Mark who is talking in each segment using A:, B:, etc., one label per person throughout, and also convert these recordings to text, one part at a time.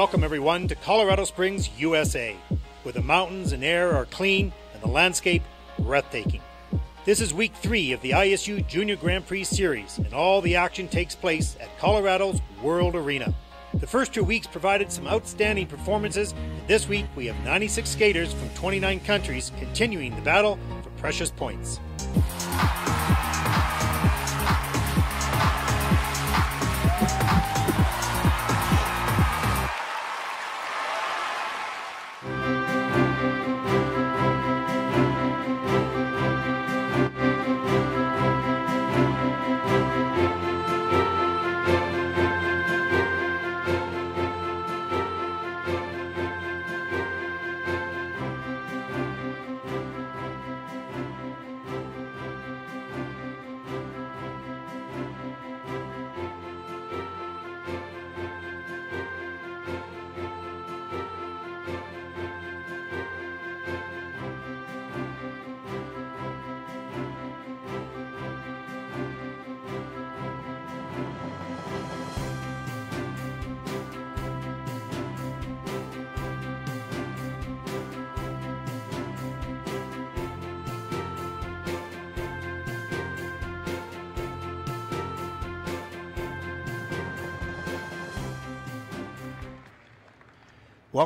A: everyone, to Colorado Springs, USA, where the mountains and air are clean and the landscape breathtaking. This is week three of the ISU Junior Grand Prix Series, and all the action takes place at Colorado's World Arena. The first two weeks provided some outstanding performances, and this week we have 96 skaters from 29 countries continuing the battle for precious points.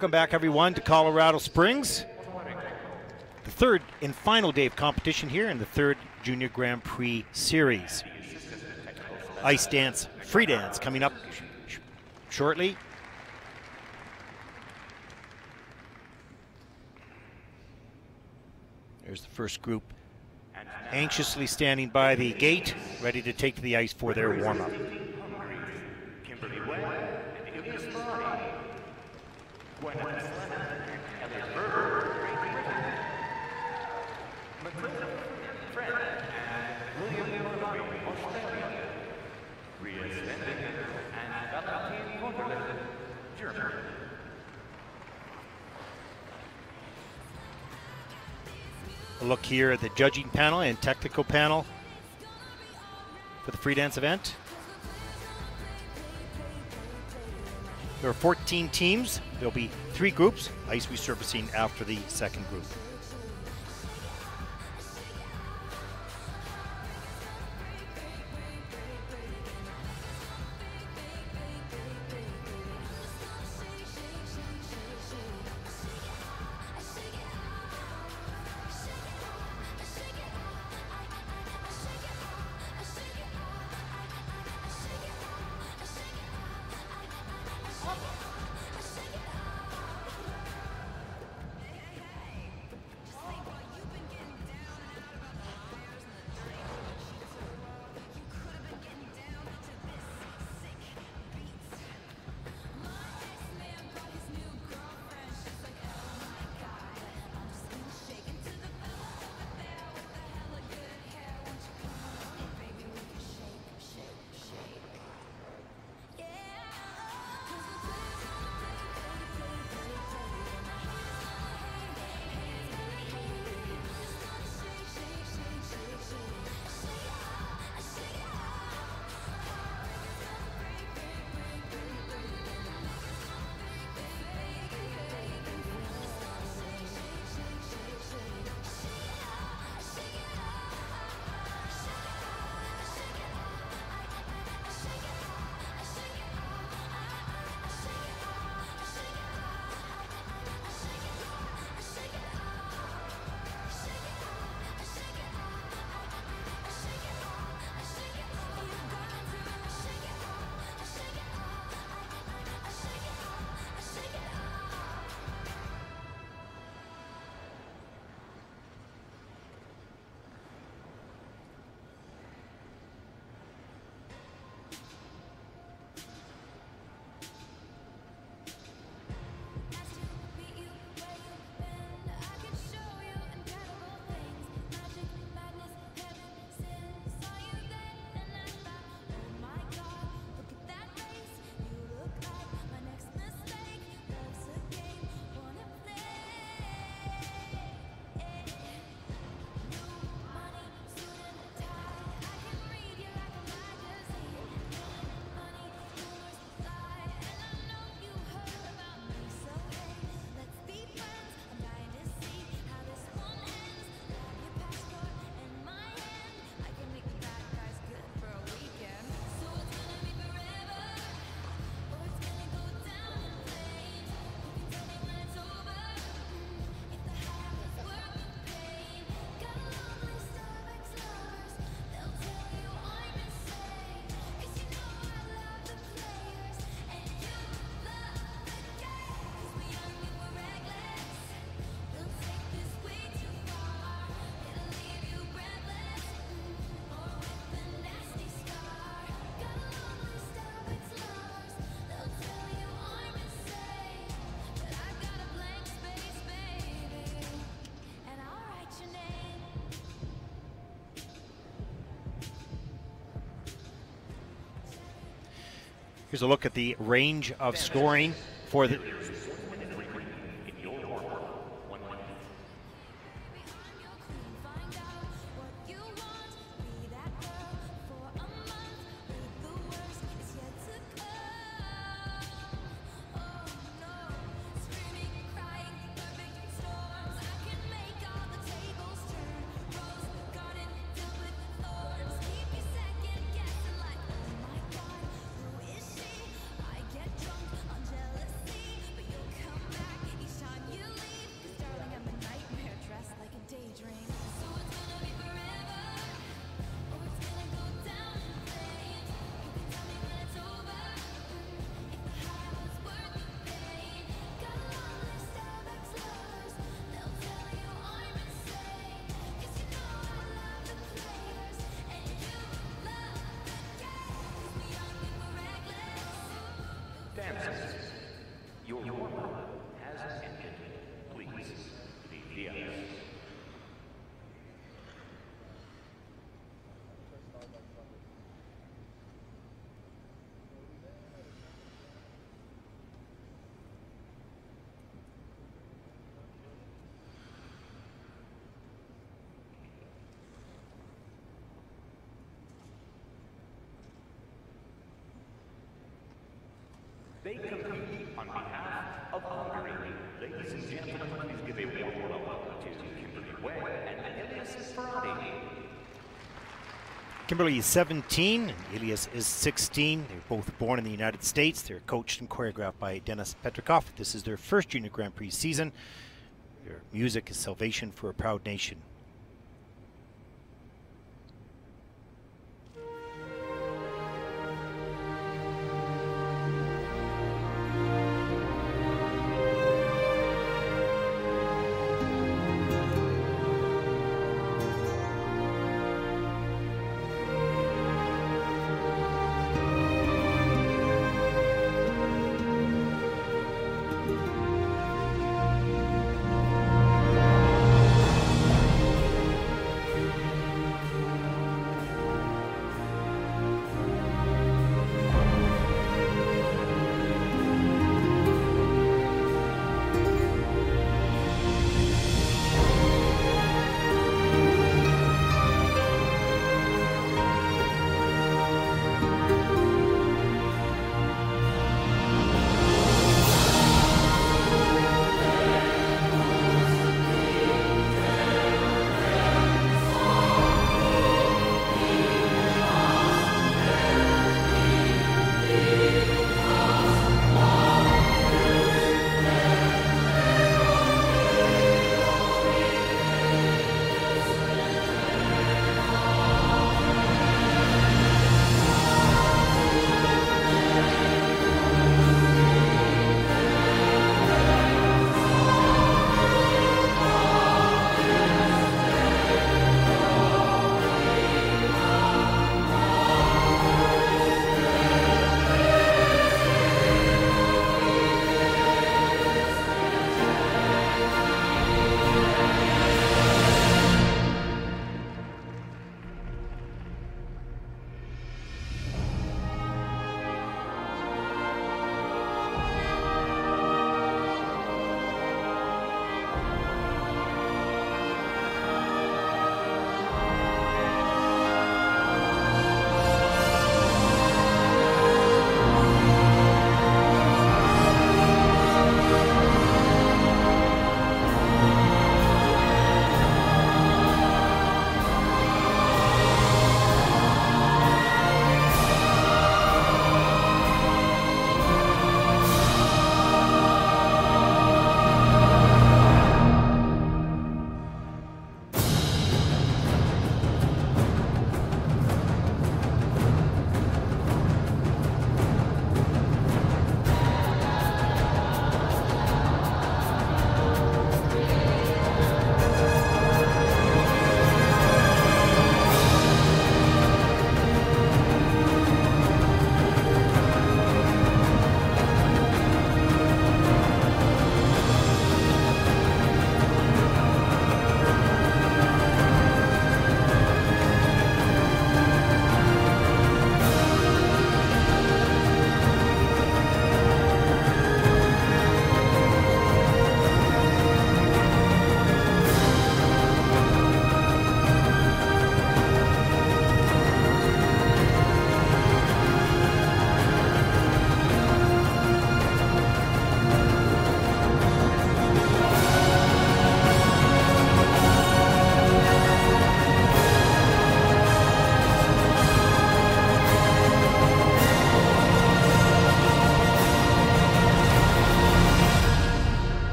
A: Welcome back, everyone, to Colorado Springs. The third and final day of competition here in the third Junior Grand Prix Series. Ice dance, free dance coming up sh shortly. There's the first group anxiously standing by the gate, ready to take to the ice for their warm up. A look here at the judging panel and technical panel for the free dance event. There are 14 teams. There'll be three groups, ice resurfacing after the second group.
B: Here's a look at the range of scoring for the
C: They compete on behalf of Hungary. Ladies and gentlemen, please give a warm welcome to Kimberly and Ilias Fourati.
B: Kimberly is 17 and Ilias is 16. They're both born in the United States. They're coached and choreographed by Denis Petukhov. This is their first Junior Grand Prix season. Their music is Salvation for a Proud Nation.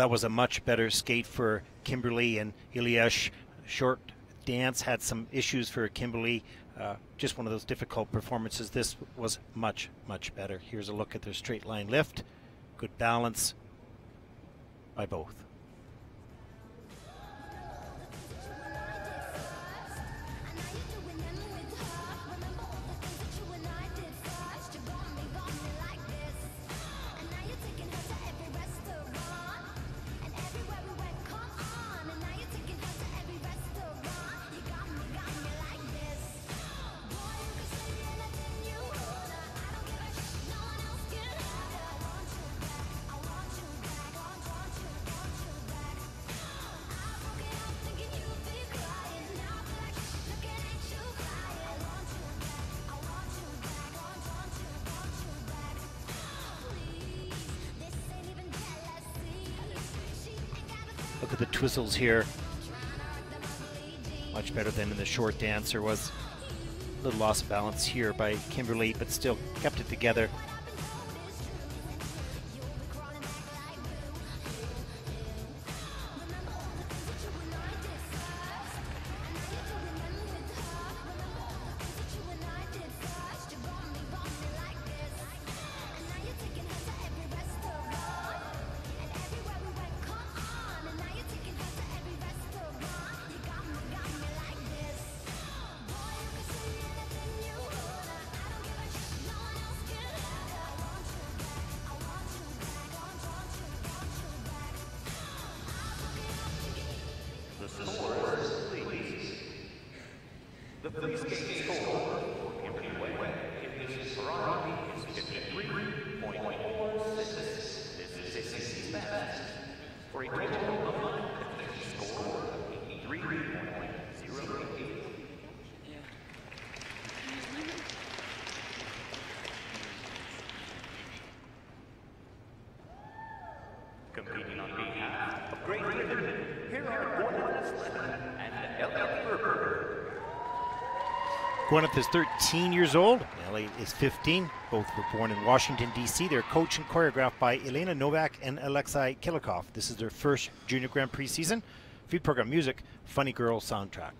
B: That was a much better skate for Kimberly and Ilias. Short dance had some issues for Kimberly. Uh, just one of those difficult performances. This was much, much better. Here's a look at their straight line lift. Good balance by both. Twizzles here. Much better than in the short dance. There was a little loss of balance here by Kimberly, but still kept it together.
C: The free score for Kimberly Wei and Ilias Fourati is 53.46. This is a 60 best for a total of a score of 83.08. Competing on behalf of Great Britain, here are Gwyneth Slevin and Elliot Ferber.
B: Gwyneth is 13 years old. Ellie is 15. Both were born in Washington, D.C. They're coached and choreographed by Elena Novak and Alexei Kiliakov. This is their first Junior Grand Prix season. Feed program music, Funny Girl soundtrack.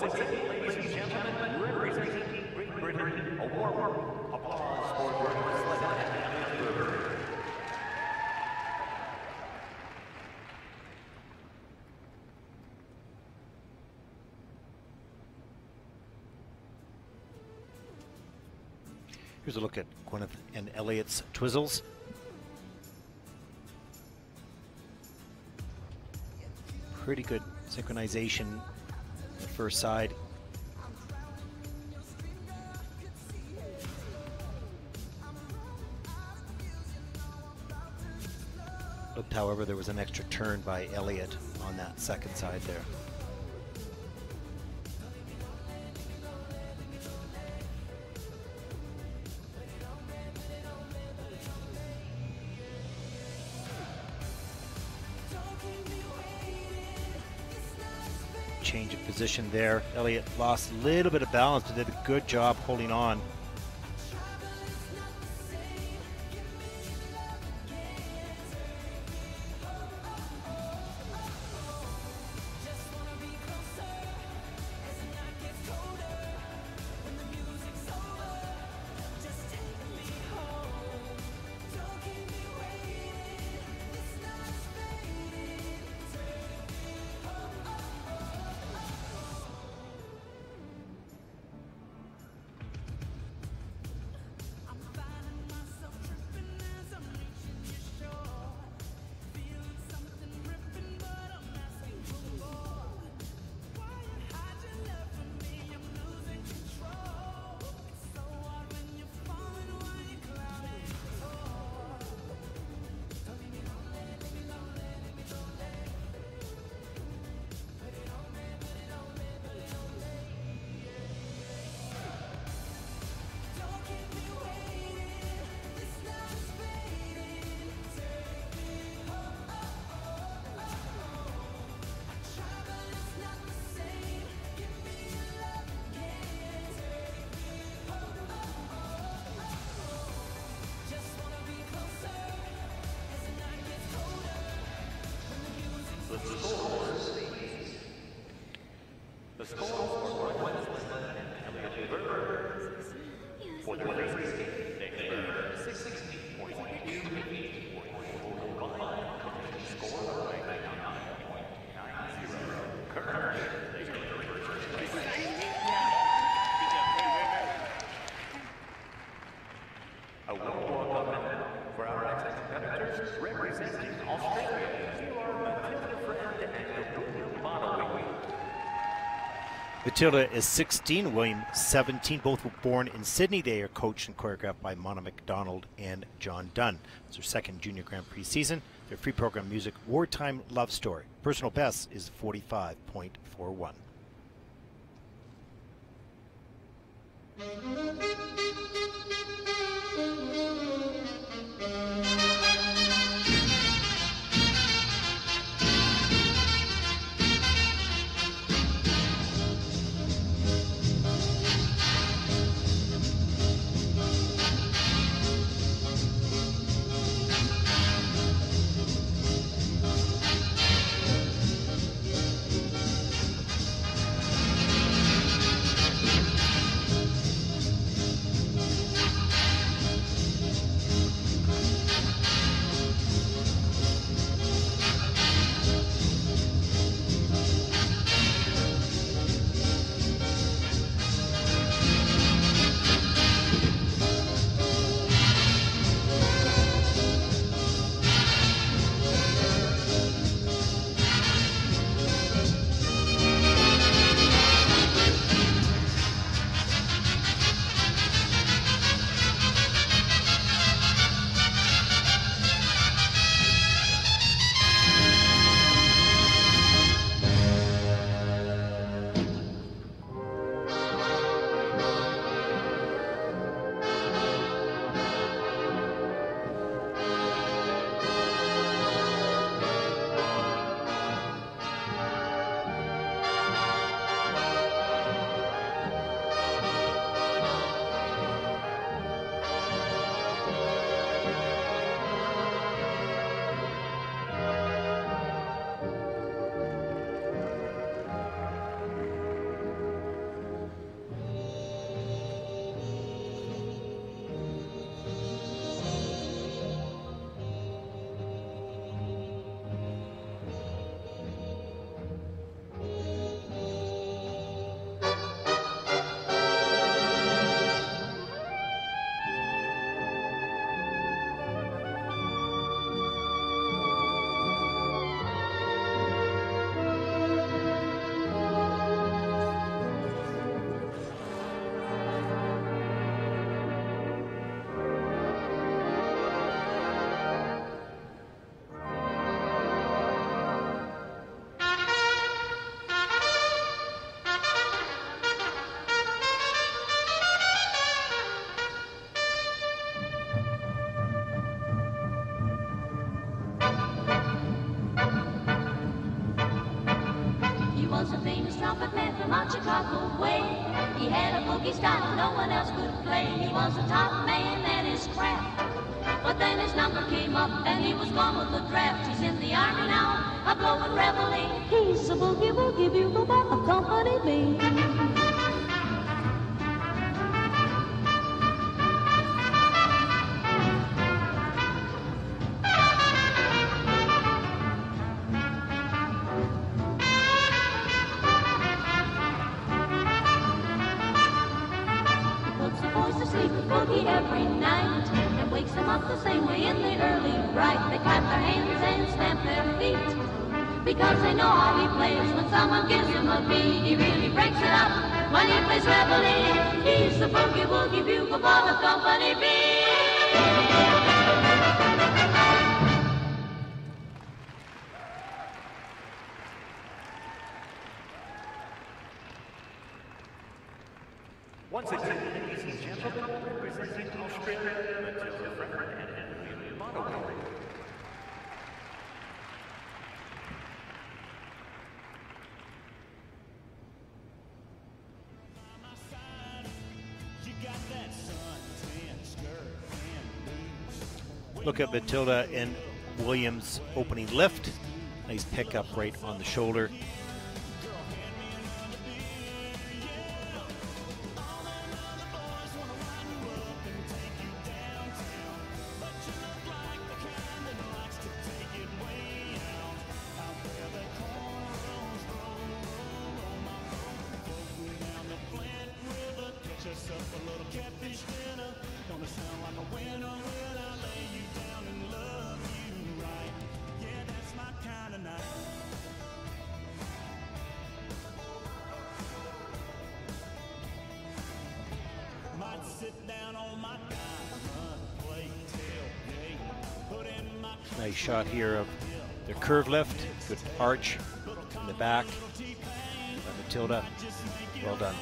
C: Ladies and gentlemen, a.
A: Here's a look at Gwyneth and Elliot's Twizzles. Pretty good synchronization first side. Looked, however, there was an extra turn by Elliot on that second side there. Position there. Elliott lost a little bit of balance, but did a good job holding on.
C: Matilda
A: is 16, William 17. Both were born in Sydney. They are coached and choreographed by Mona McDonald and John Dunn. It's their second Junior Grand Prix season. Their free program music, Wartime Love Story. Personal best is 45.41.
D: gone with the draft. He's in the army now, a blowing reveille. He's a boogie woogie bugle bop of Company because they know how he plays. When someone gives him a beat, he really breaks it up. When he plays reveille, he's the boogie woogie bugle ball of Company B.
A: Look at Matilda and Williams opening lift. Nice pickup right on the shoulder. Shot here of their curve lift. Good arch in the back. By Matilda. Well done.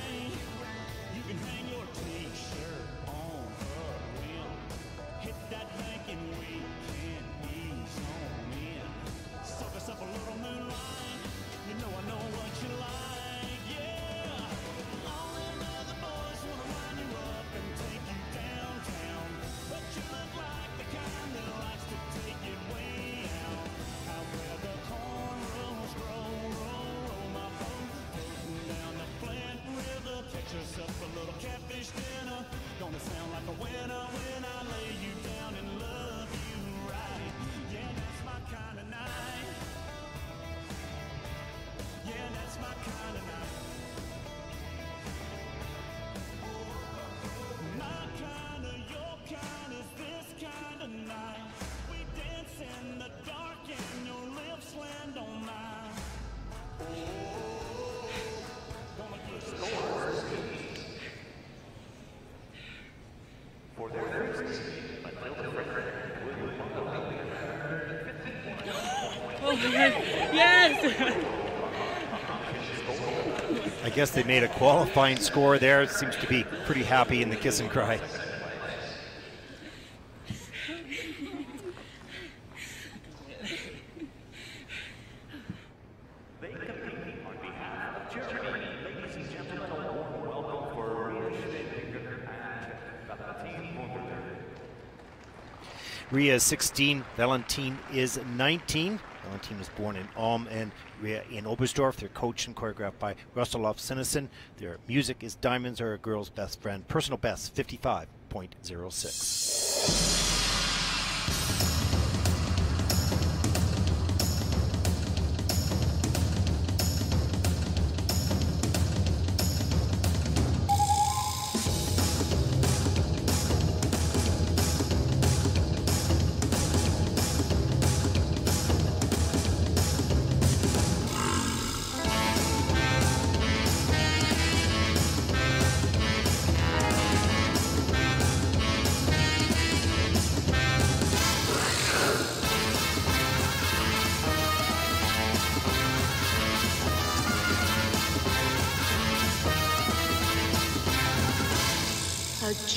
A: Qualifying score there. Seems to be pretty happy in the kiss and cry.
C: Ria
A: is 16, Valentine is 19. Valentine was born in Ulm and in Oberstdorf. They're coached and choreographed by Rostislav Sinicyn. Their music is Diamonds Are a Girl's Best Friend. Personal best 55.06.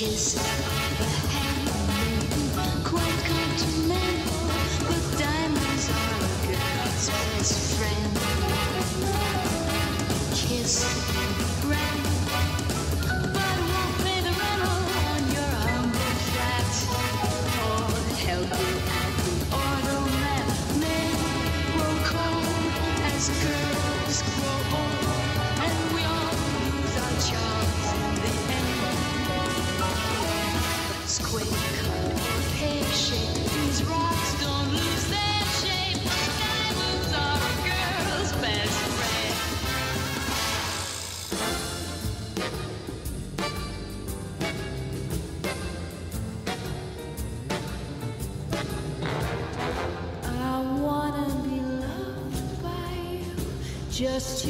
E: kiss just you,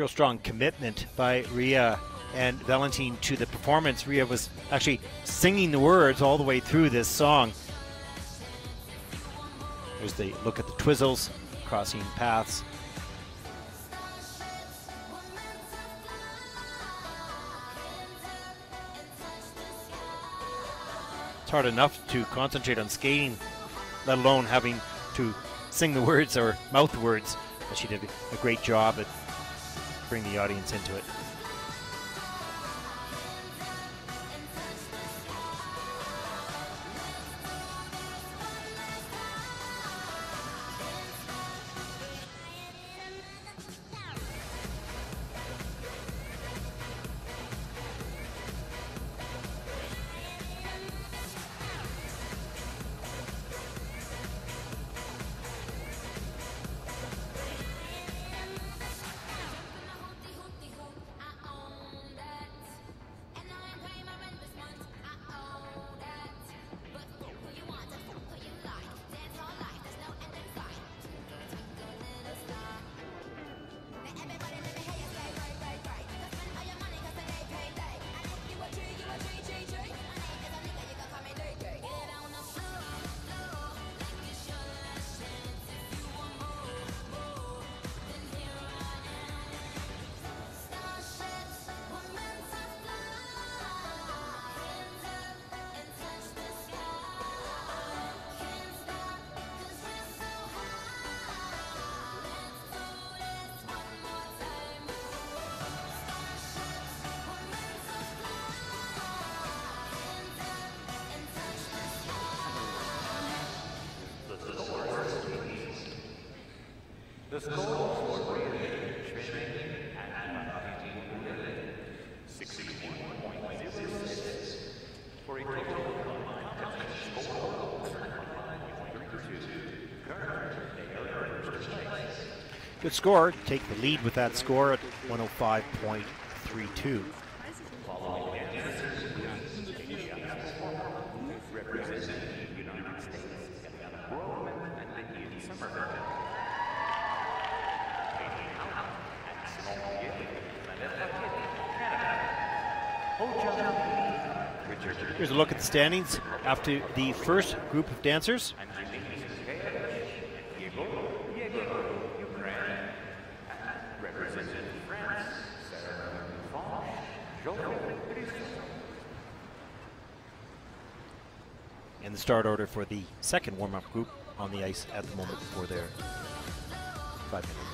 A: real strong commitment by Ria and Valentine to the performance. Ria was actually singing the words all the way through this song. There's the look at the Twizzles, crossing paths. It's hard enough to concentrate on skating, let alone having to sing the words or mouth words. But she did a great job at bring the audience into it. Good score. Take the lead with that score at 105.32.
C: representing the United States, Roman and Indian Somerville. Taking out at Simon Vanessa Canada. Richard
A: Here's a look at the standings after the first group of dancers.
C: Angelina Diego
B: And the start order for the second warm-up group on the ice at the moment for their five-minute warm-up.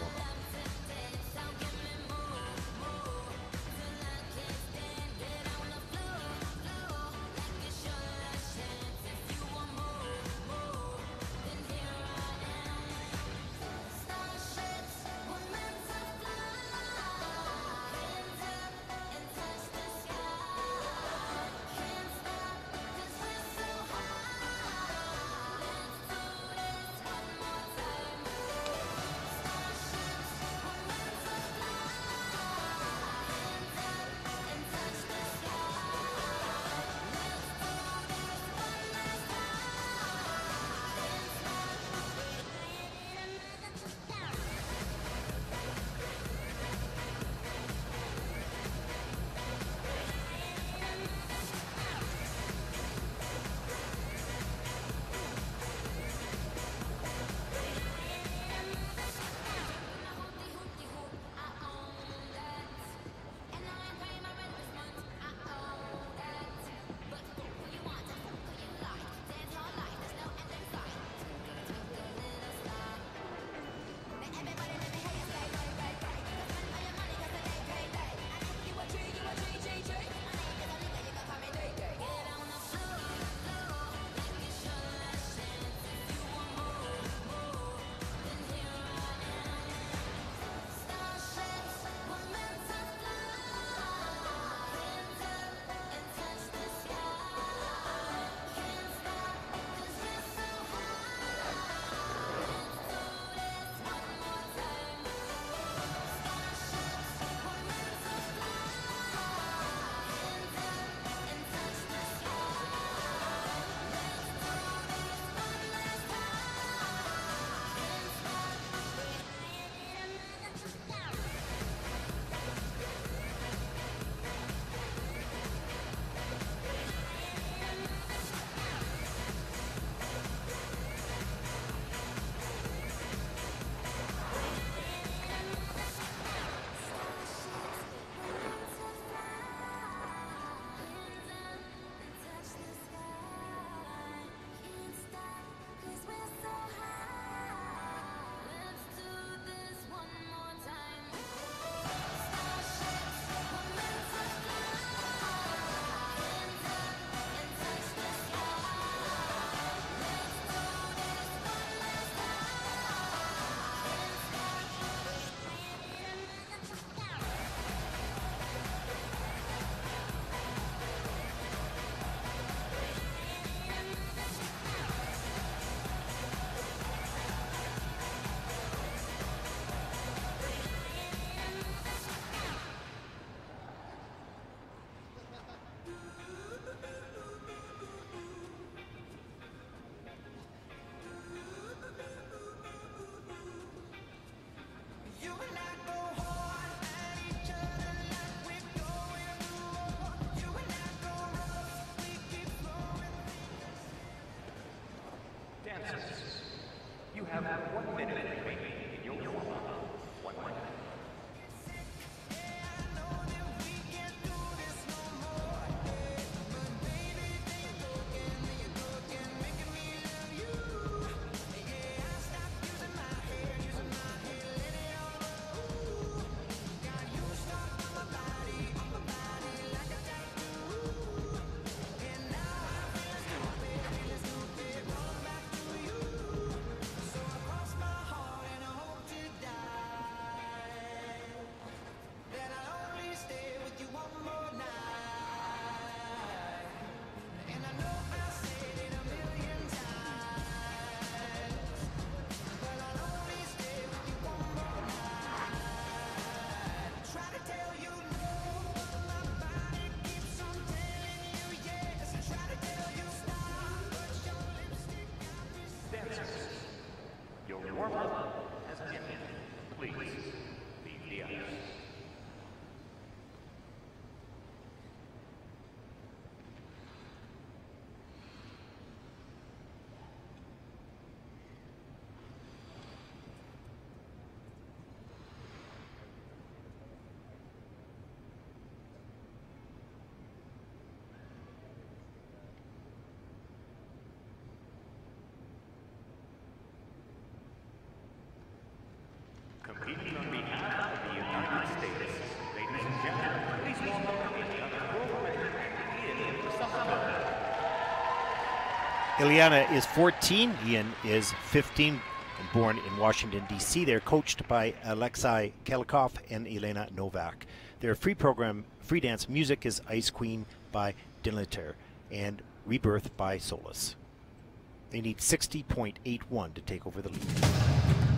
A: Ileana is 14, Ian is 15, and born in Washington, D.C. They're coached by Alexei Kiliakov and Elena Novak. Their free program, free dance music, is Ice Queen by Dinliter and Rebirth by Solus. They need 60.81 to take over the lead.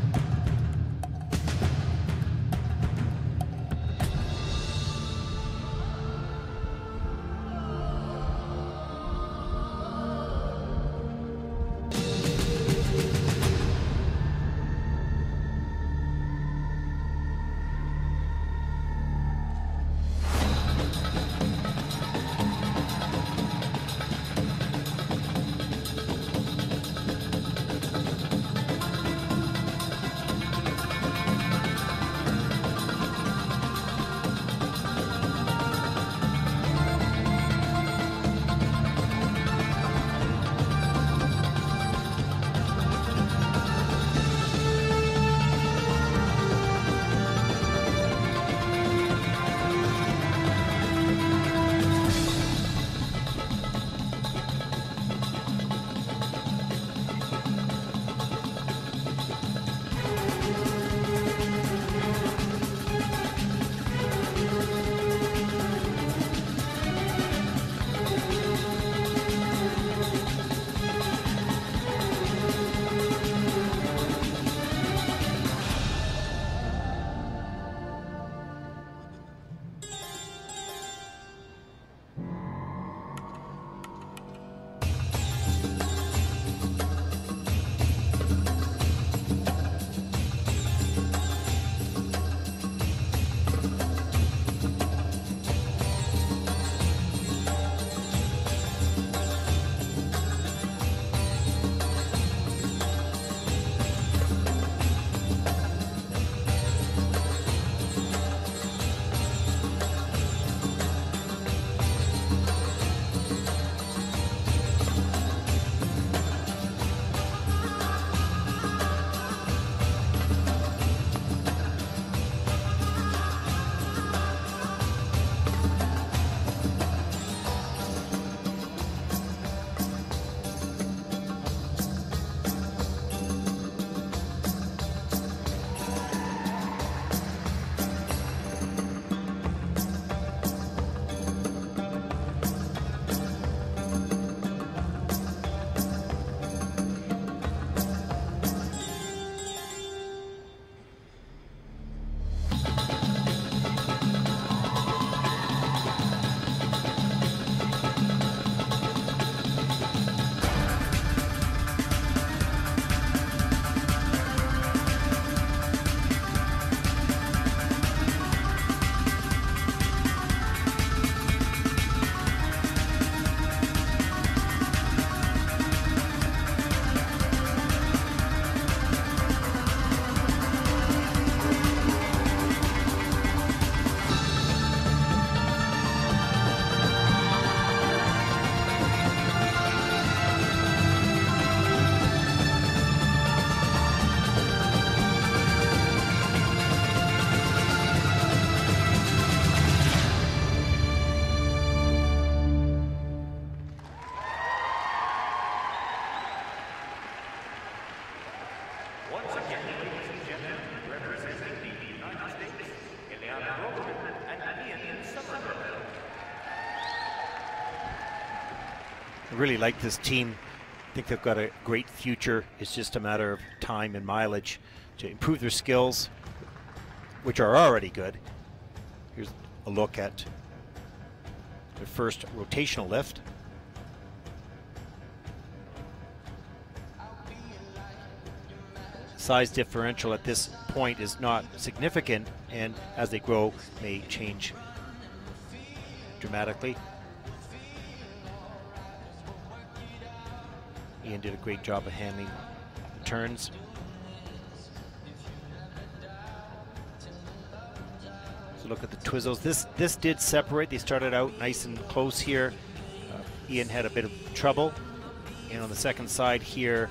A: Really like this team. I think they've got a great future. It's just a matter of time and mileage to improve their skills, which are already good. Here's a look at their first rotational lift. Size differential at this point is not significant, and as they grow, may change dramatically. Ian did a great job of handling turns. So look at the twizzles. This this did separate. They started out nice and close here. Uh, Ian had a bit of trouble, and on the second side here,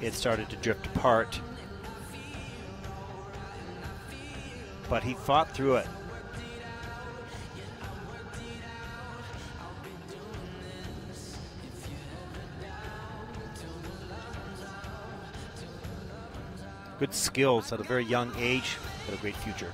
A: it started to drift apart. But he fought through it.
C: Good skills at a very young age, got a great future.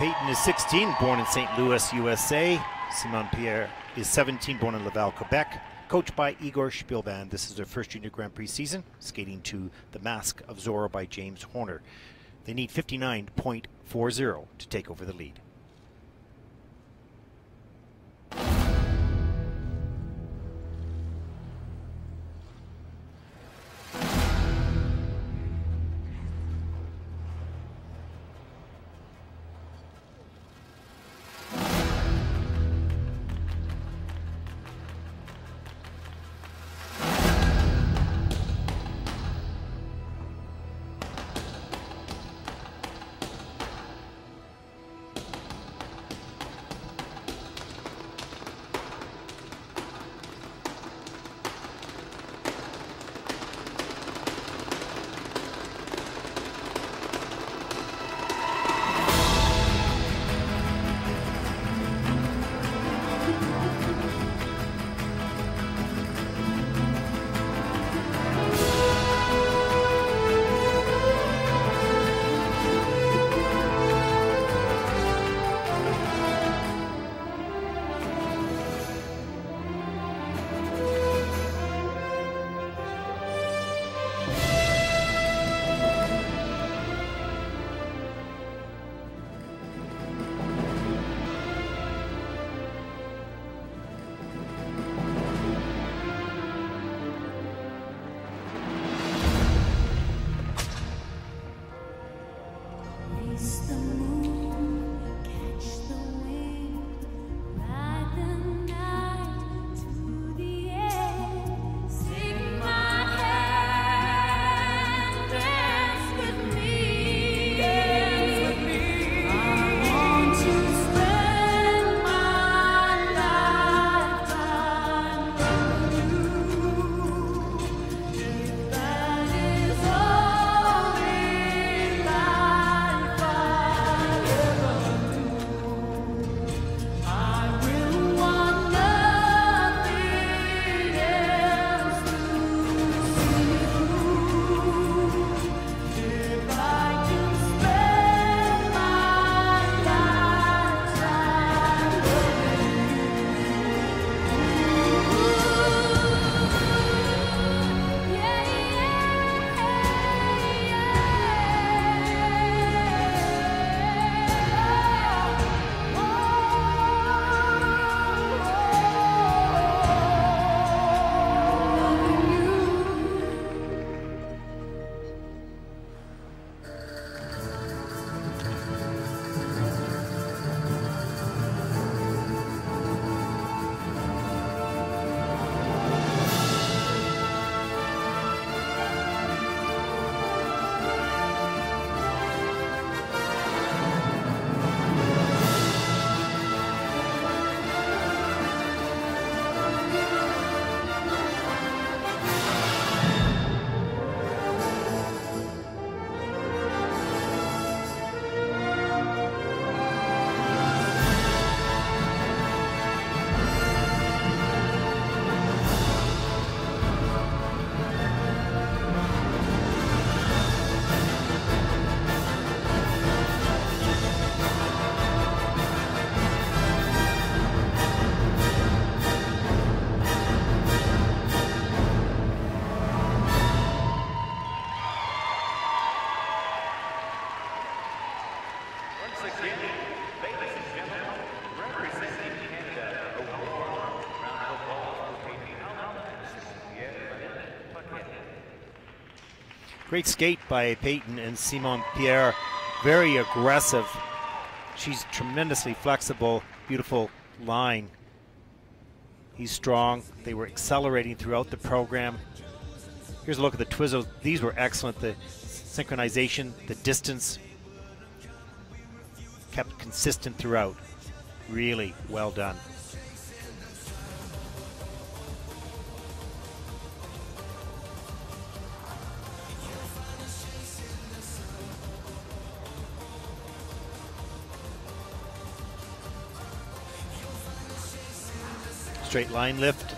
C: Payten is 16, born in St. Louis, USA. Simon Pierre is 17, born in Laval, Quebec. Coached by Igor Shpilband. This is their first Junior Grand Prix season, skating to The Mask of Zorro by James Horner. They need 59.40 to take over the lead.
A: Great skate by Payten and Simon Pierre. Very aggressive. She's tremendously flexible. Beautiful line. He's strong. They were accelerating throughout the program. Here's a look at the twizzle. These were excellent. The synchronization, the distance kept consistent throughout. Really well done. Straight line lift.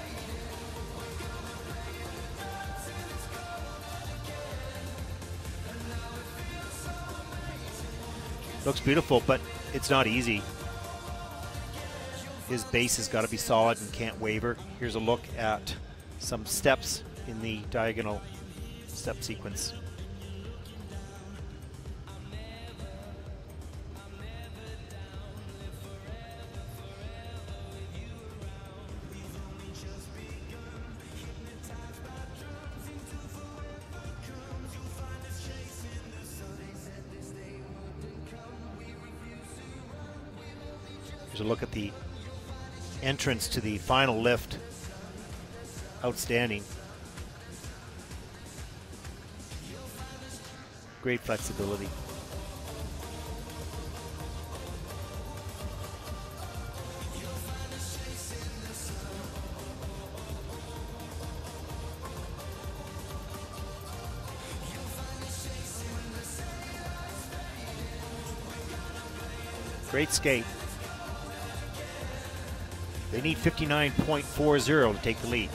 A: Looks beautiful, but it's not easy. His base has got to be solid and can't waver. Here's a look at some steps in the diagonal step sequence. Here's a look at the entrance to the final lift. Outstanding. Great flexibility. Great skate. They need 59.40 to take the lead.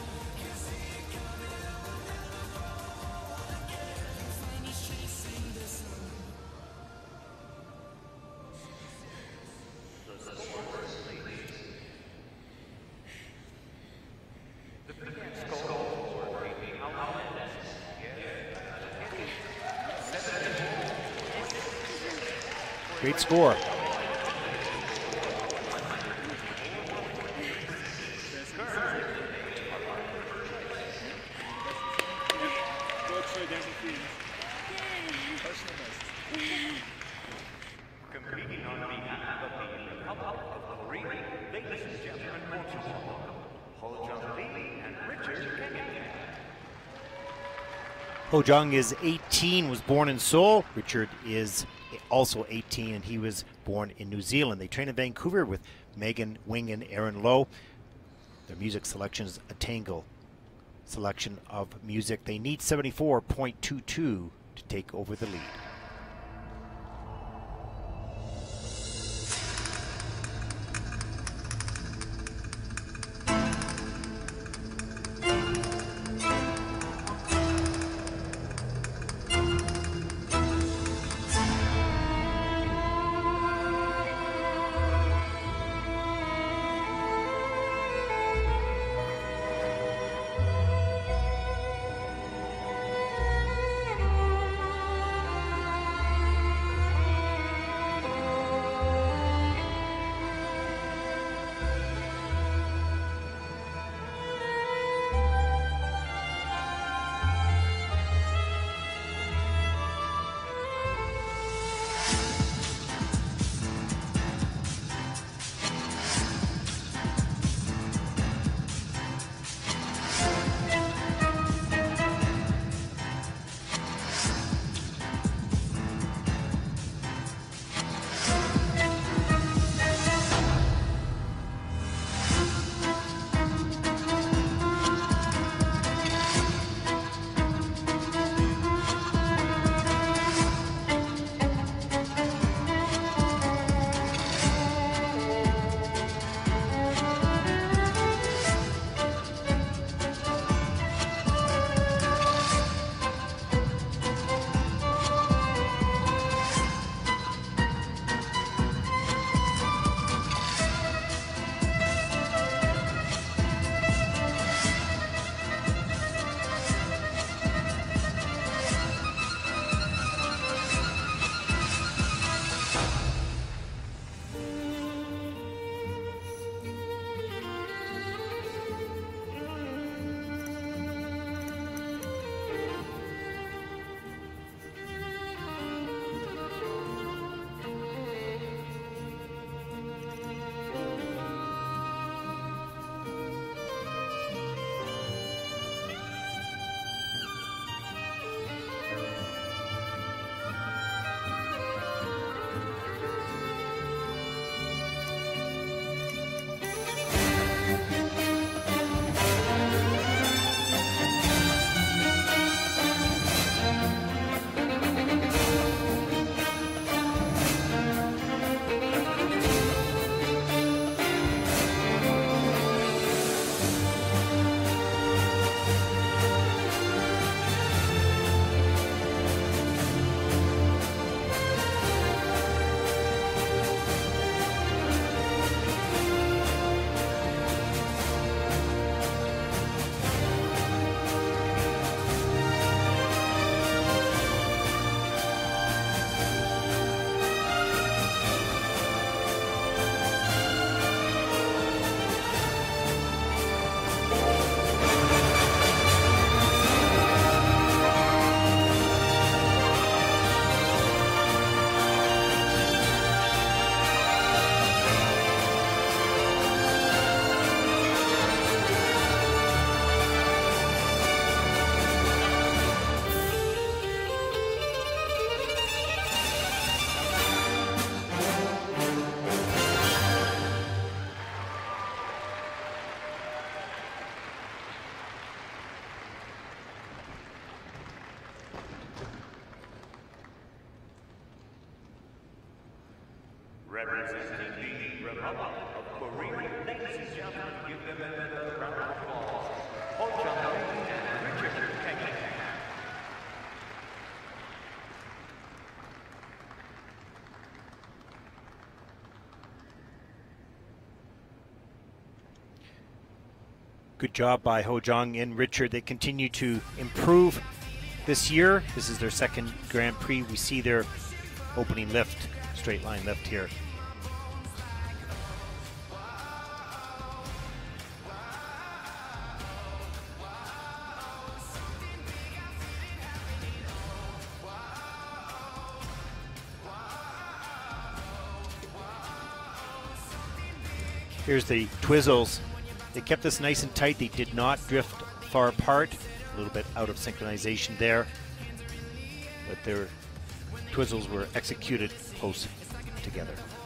C: Jung
A: is 18, was born in Seoul. Richard is also 18, and he was born in New Zealand. They train in Vancouver with Megan Wing and Aaron Lowe. Their music selection is a tangle selection of music. They need 74.22 to take over the lead.
C: Representing the Republic of Korea, ladies and gentlemen, give them another round of applause.
A: Good job by Ho Jung and Richard. They continue to improve this year. This is their second Grand Prix. We see their opening lift, straight line lift here. Here's the Twizzles. They kept this nice and tight. They did not drift far apart. A little bit out of synchronization there. But their Twizzles were executed close together.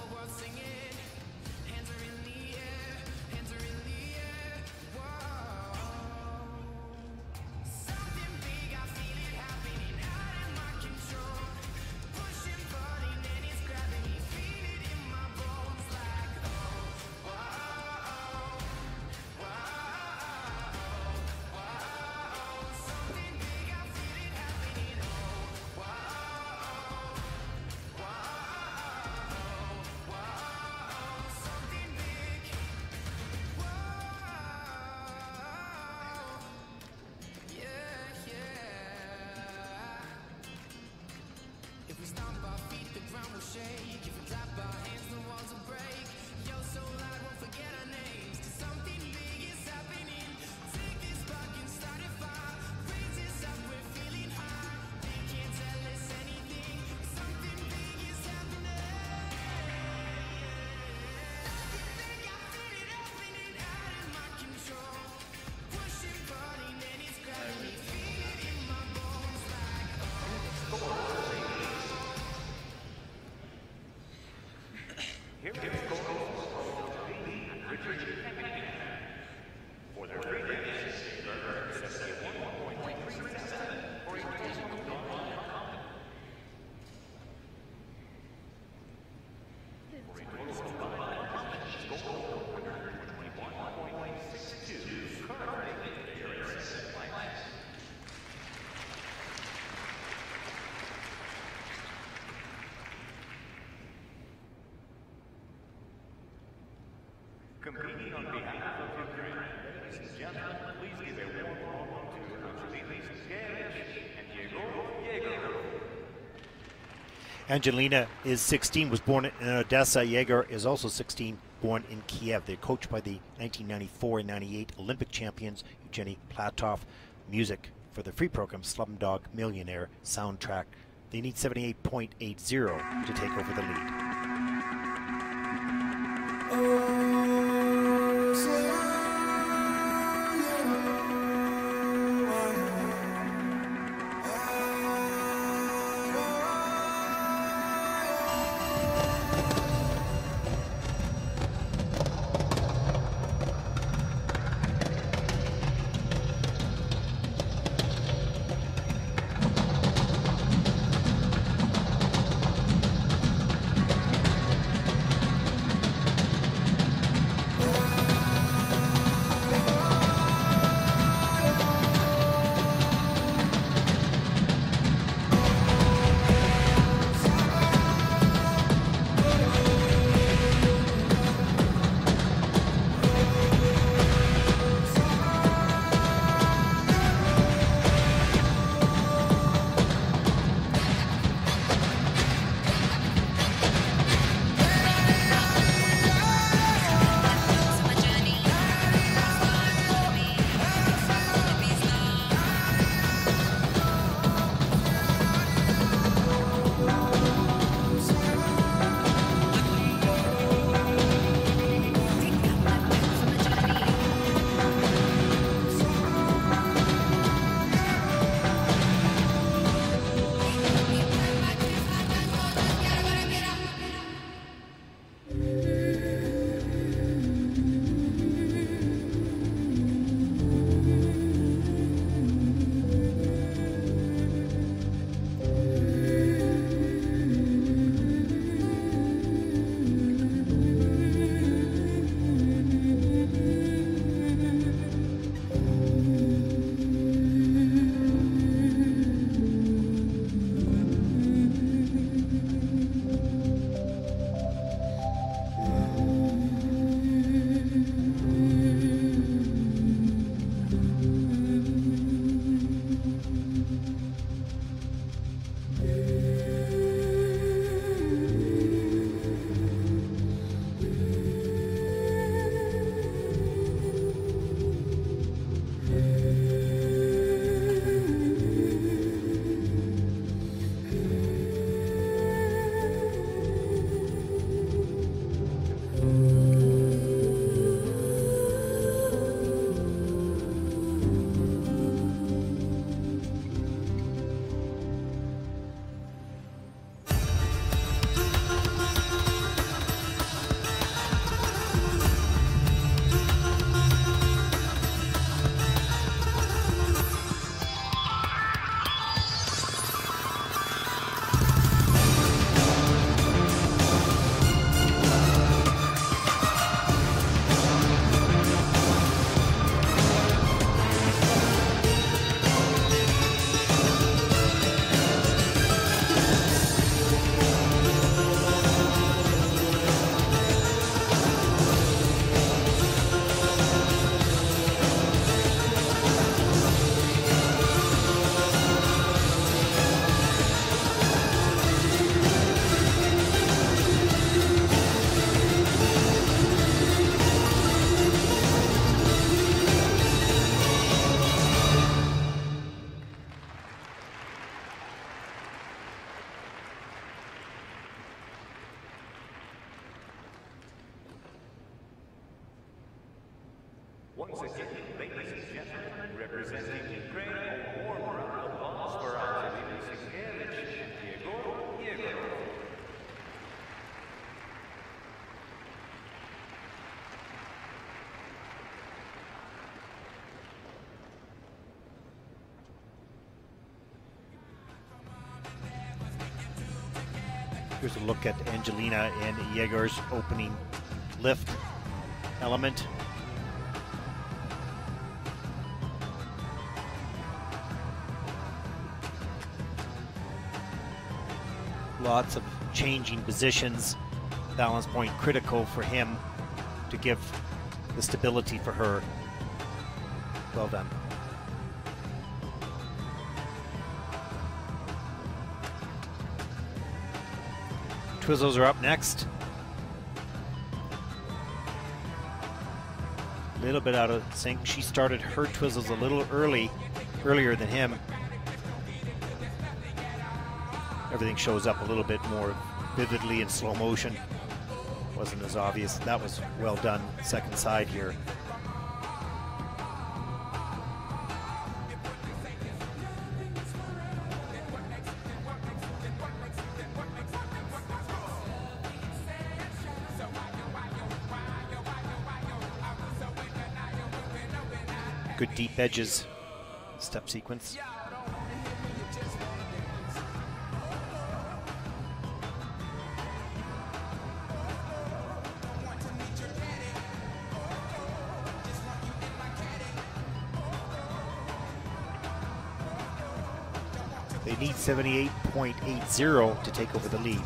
C: Angelina
A: is 16, was born in Odessa. Yegor is also 16, born in Kiev. They're coached by the 1994 and 98 Olympic champions Evgeny Platov. Music for the free program Slumdog Millionaire soundtrack. They need 78.80 to take over the lead. Look at Angelina and Yegor's opening lift element. Lots of changing positions. Balance point critical for him to give the stability for her. Well done. Twizzles are up next. A little bit out of sync. She started her Twizzles a little early, earlier than him. Everything shows up a little bit more vividly in slow motion. Wasn't as obvious. That was well done. Second side here. Edges. Step sequence. They need 78.80 to take over the lead.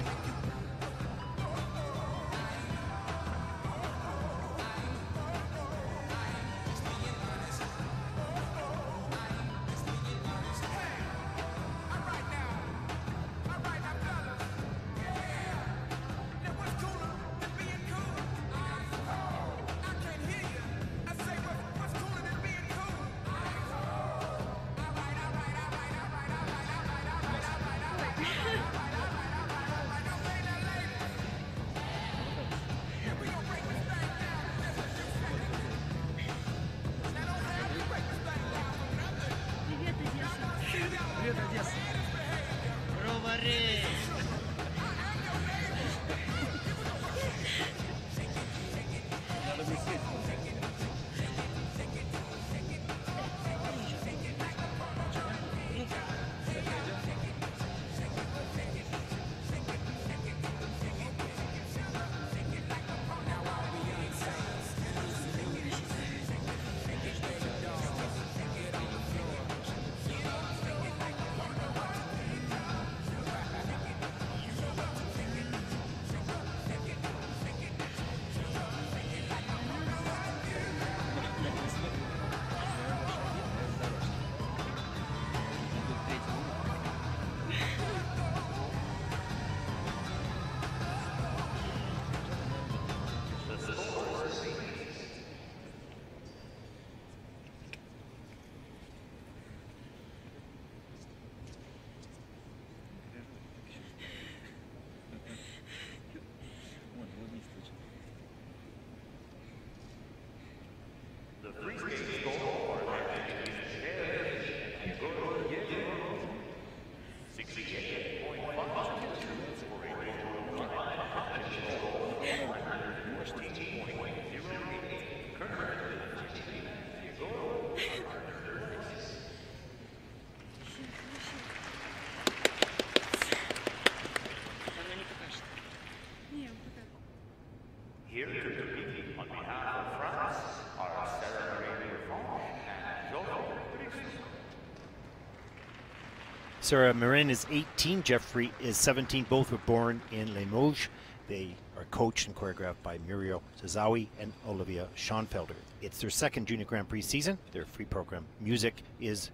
A: Sarah-Marine is 18, Geoffrey is 17. Both were born in Limoges. They are coached and choreographed by Muriel Zazoui and Olivier Schoenfelder. It's their second Junior Grand Prix season. Their free program music is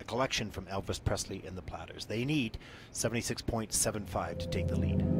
A: a collection from Elvis Presley and the Platters. They need 76.75 to take the lead.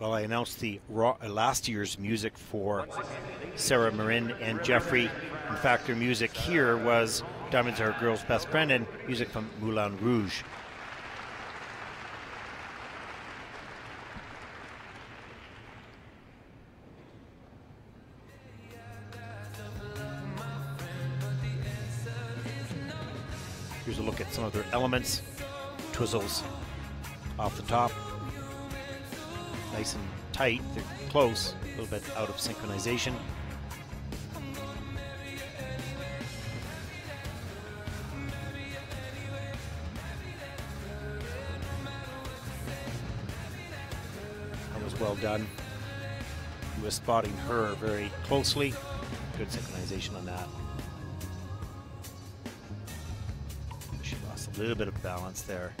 A: Well, I announced the raw, uh, last year's music for Sarah-Marine and Geoffrey. In fact, their music here was Diamonds Are Girl's Best Friend and music from Moulin Rouge. Here's a look at some of their elements. Twizzles off the top. Nice and tight. They're close. A little bit out of synchronization. That was well done. He was spotting her very closely. Good synchronization on that. She lost a little bit of balance there.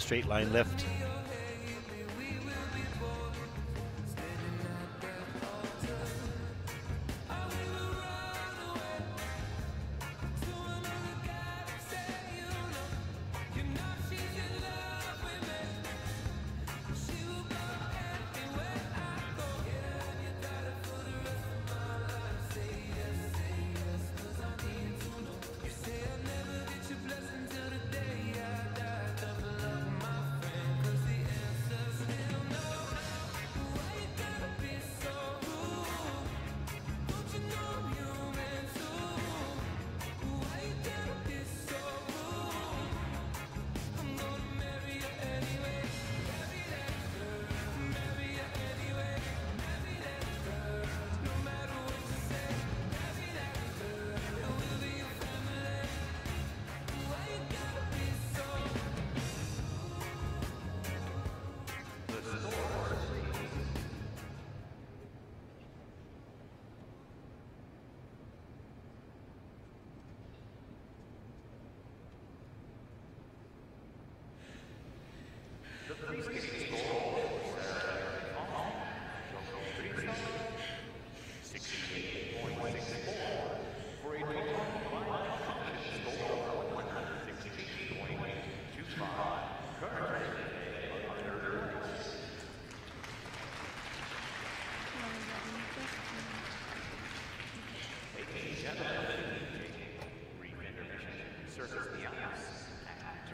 A: Straight line lift.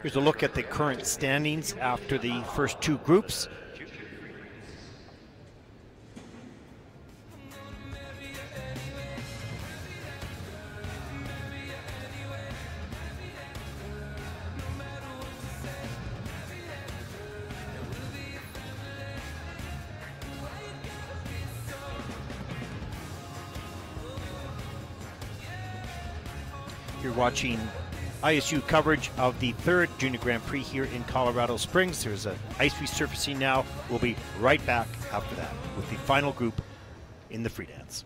A: Here's a look at the current standings after the first two groups. watching ISU coverage of the third Junior Grand Prix here in Colorado Springs. There's an ice resurfacing now. We'll be right back after that with the final group in the free dance.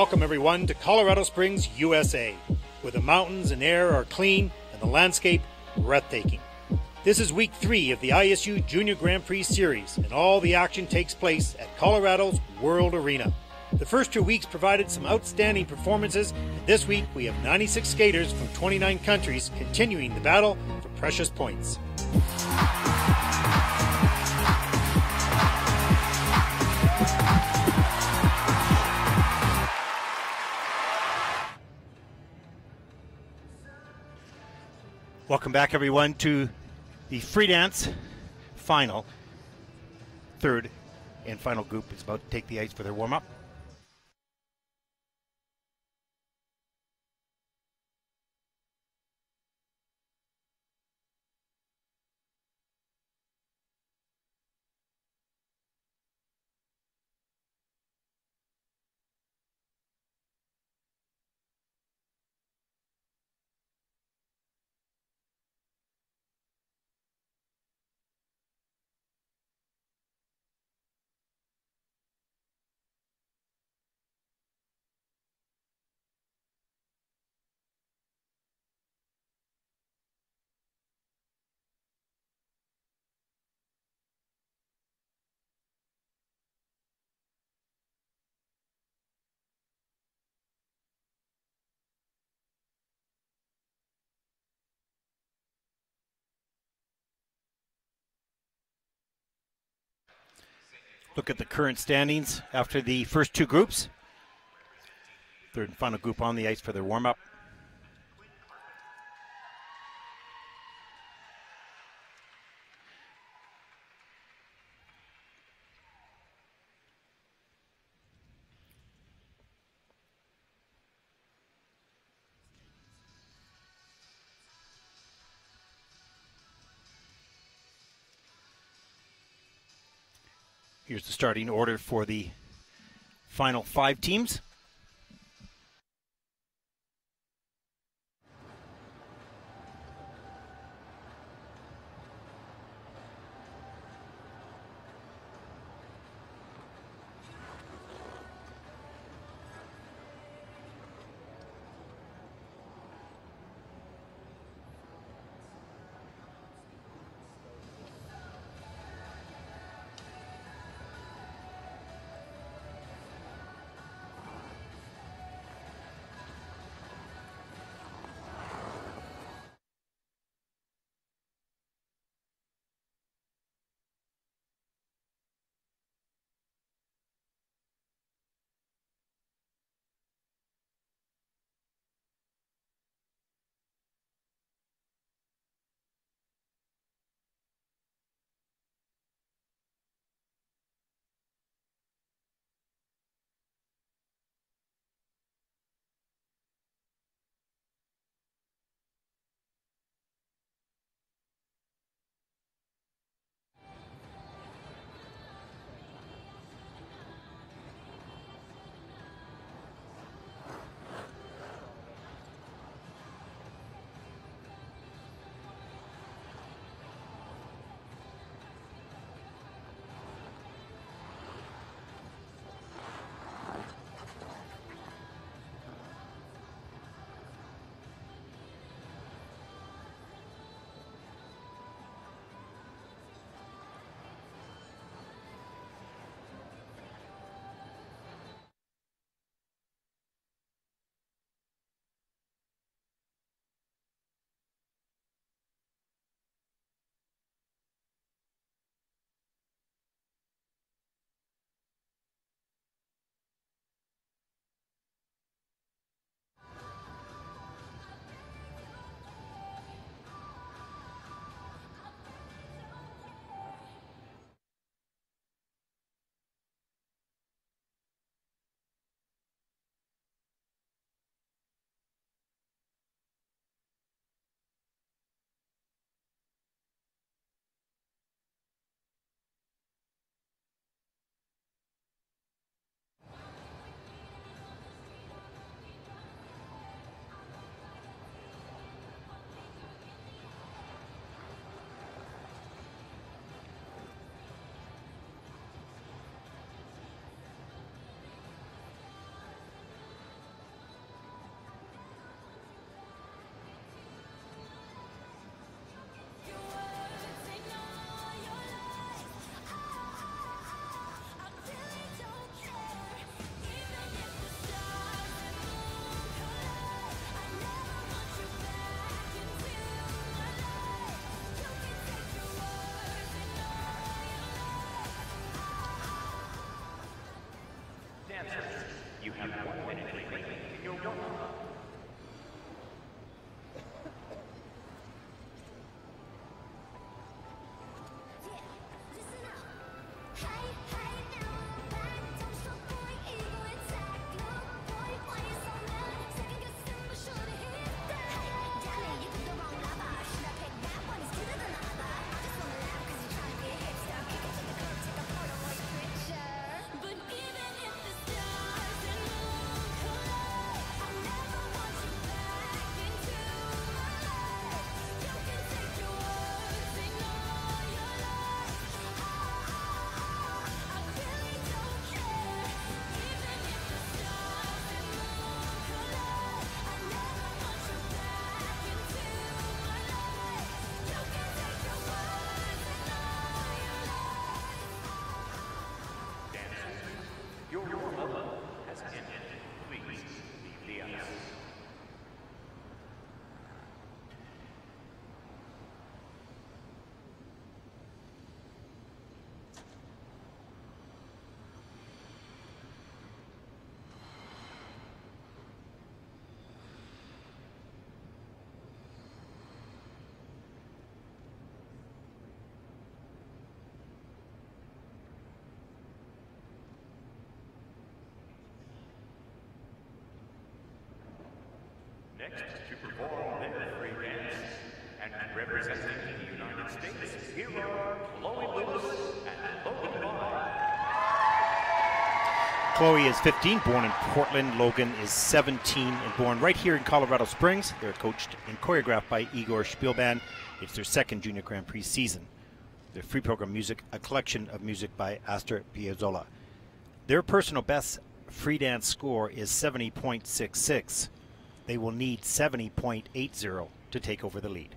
F: Welcome,
A: everyone, to Colorado Springs, USA the mountains and air are clean and the landscape breathtaking. This is week three of the ISU Junior Grand Prix Series, and all the action takes place at Colorado's World Arena. The first two weeks provided some outstanding performances, and this week we have 96 skaters from 29 countries continuing the battle for precious points. Welcome back, everyone, to the free dance final. Third and final group is about to take the ice for their warm up. Look at the current standings after the first two groups. Third and final group on the ice for their warm up. Here's the starting order for the final five teams.
B: Dancers, you have one minute remaining in your warm-up. Next to perform their free dance and representing the United States, here are Chloe Lewis and Logan Bond.
A: Chloe is 15, born in Portland. Logan is 17 and born right here in Colorado Springs. They're coached and choreographed by Igor Shpilband. It's their second Junior Grand Prix season. Their free program music, a collection of music by Astor Piazzolla. Their personal best free dance score is 70.66. They will need 70.80 to take over the lead.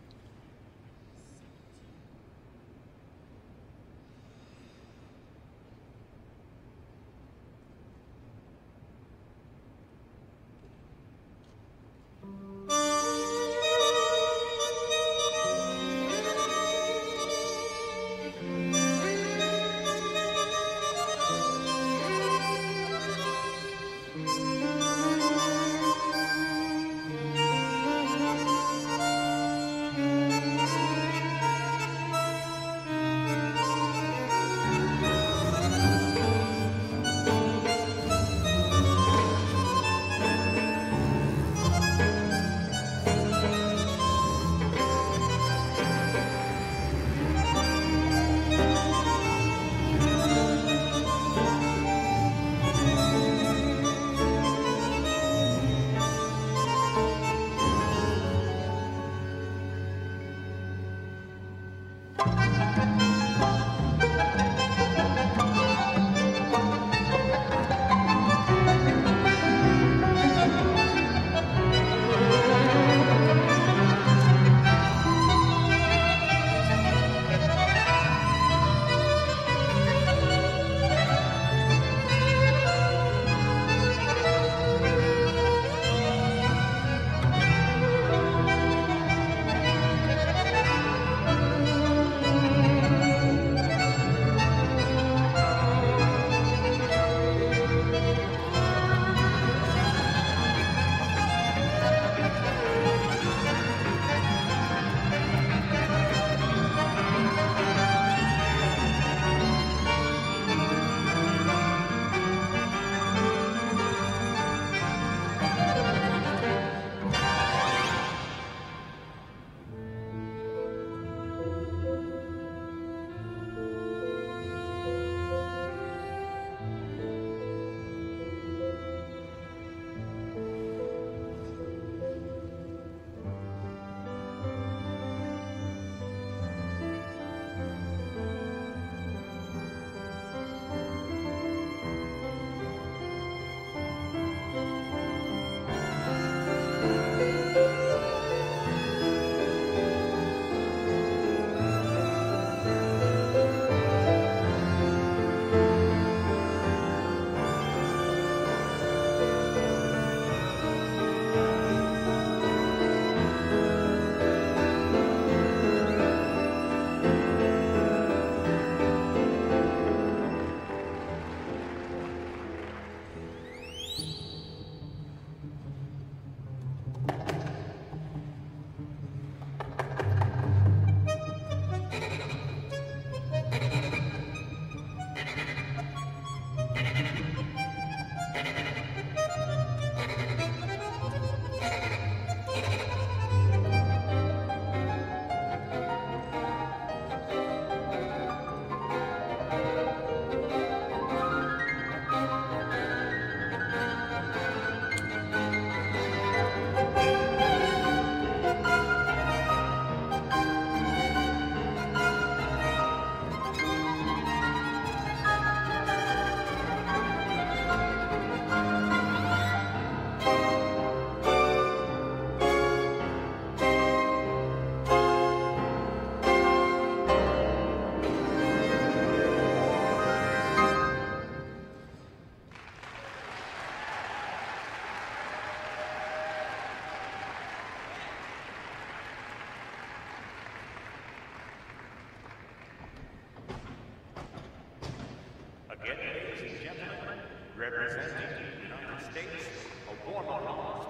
C: Representing the United States, a warm applause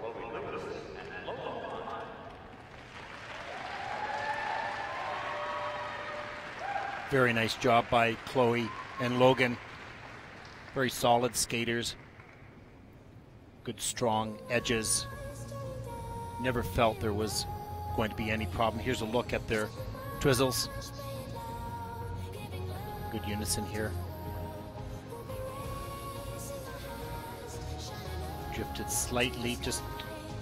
C: for Lewis and Bond.
B: Very nice job by Chloe and Logan. Very solid skaters. Good strong edges. Never felt there was going to be any problem. Here's a look at their twizzles. Good unison here. Drifted slightly, just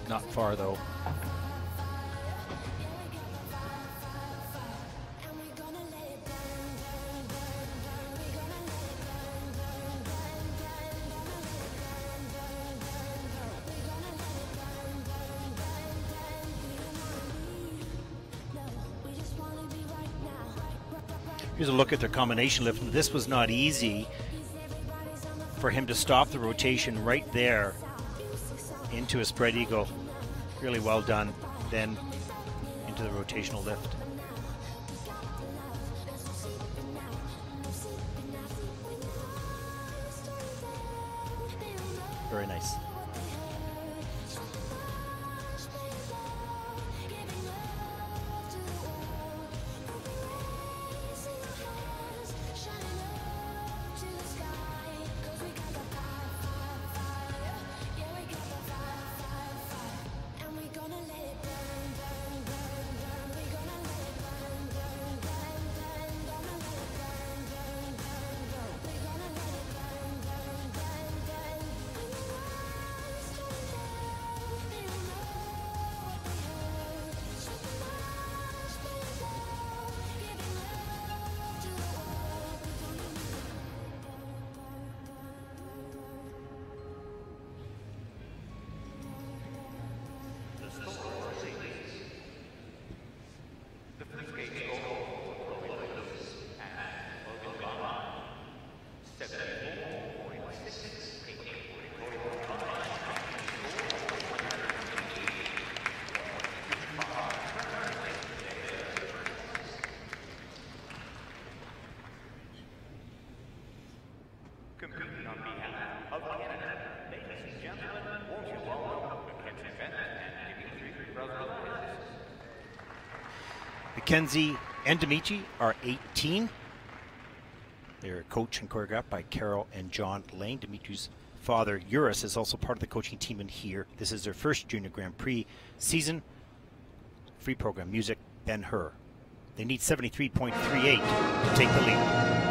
B: not far though. Here's a look at their combination lift. This was not easy for him to stop the rotation right there into a spread eagle. Really well done. Then into the rotational lift.
C: Mackenzie and
B: Dmitre are 18. They're coached and choreographed by Carol and Jon Lane. Dmitre's father, Juris, is also part of the coaching team in here. This is their first Junior Grand Prix season. Free program music, Ben Hur. They need 73.38 to take the lead.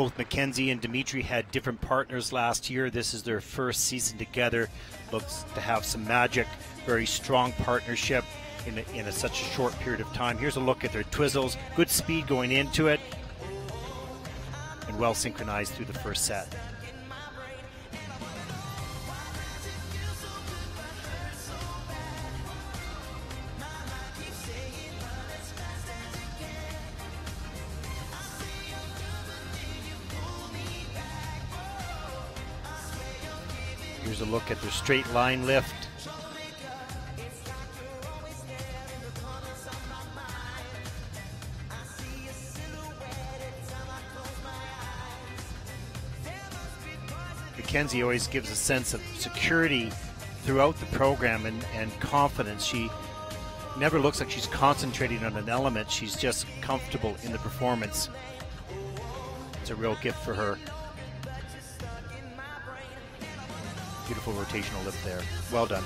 A: Both Mackenzie and Dmitre had different partners last year. This is their first season together. Looks to have some magic, very strong partnership in, a, in a, such a short period of time. Here's a look at their twizzles. Good speed going into it, and well synchronized through the first set. Straight line lift. Mackenzie always gives a sense of security throughout the program and, and confidence. She never looks like she's concentrating on an element. She's just comfortable in the performance. It's a real gift for her. Beautiful rotational lift there. Well done.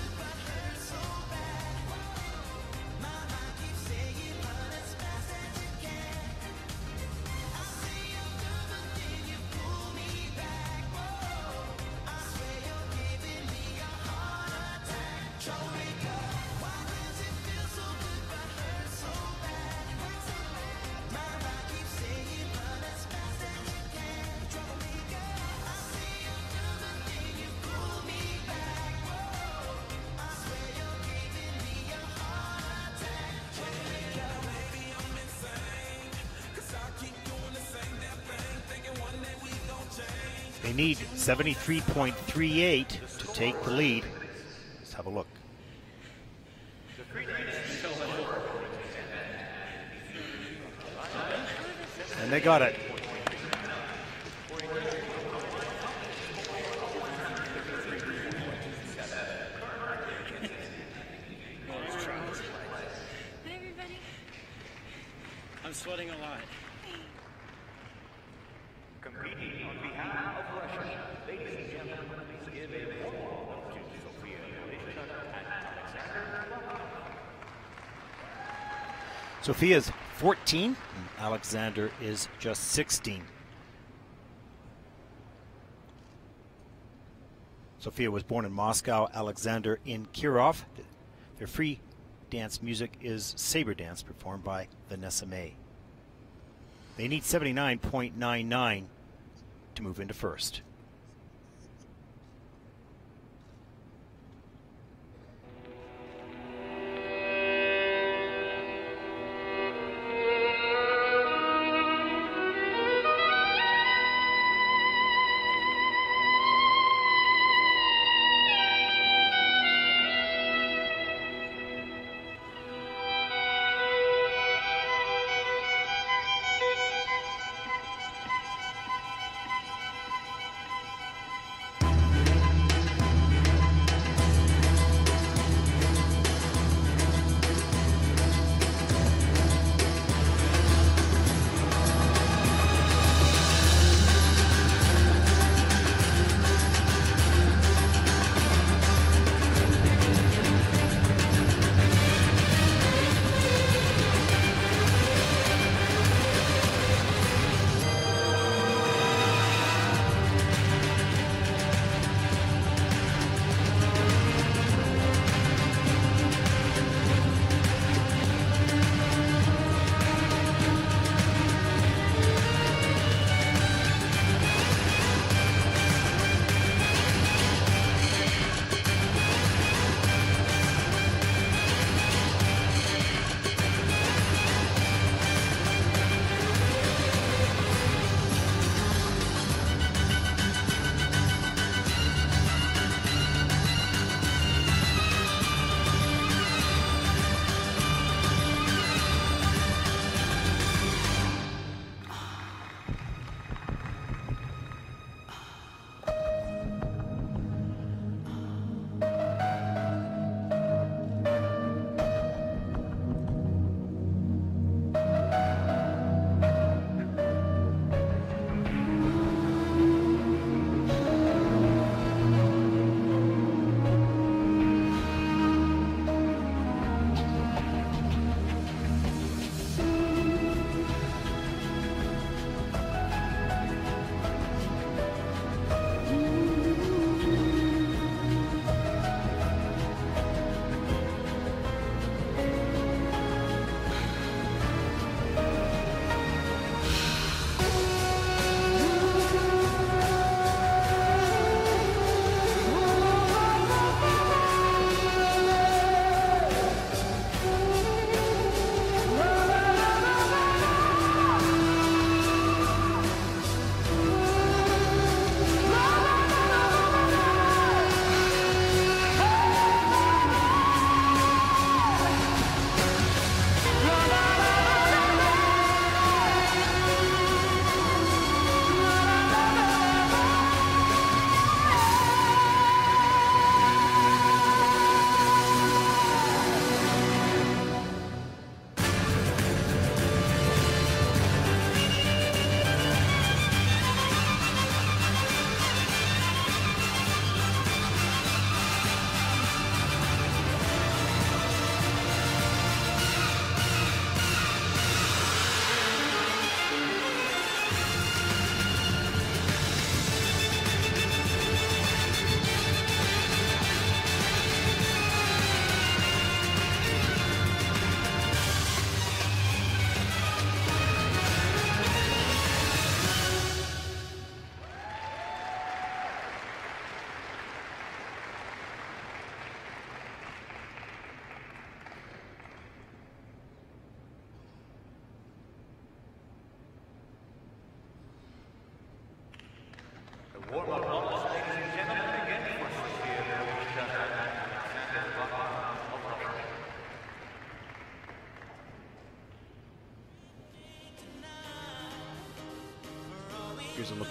A: 73.38 to take the lead. Let's have a look. And they got it.
G: I'm sweating a lot.
C: Competing on behalf of Russia, ladies and gentlemen, please give a warm welcome to Sophia Lishchuk and Alexander.
A: Sophia's 14, and Alexander is just 16. Sophia was born in Moscow, Alexander in Kirov. Their free dance music is saber dance performed by Vanessa-Mae. They need 79.99 to move into first.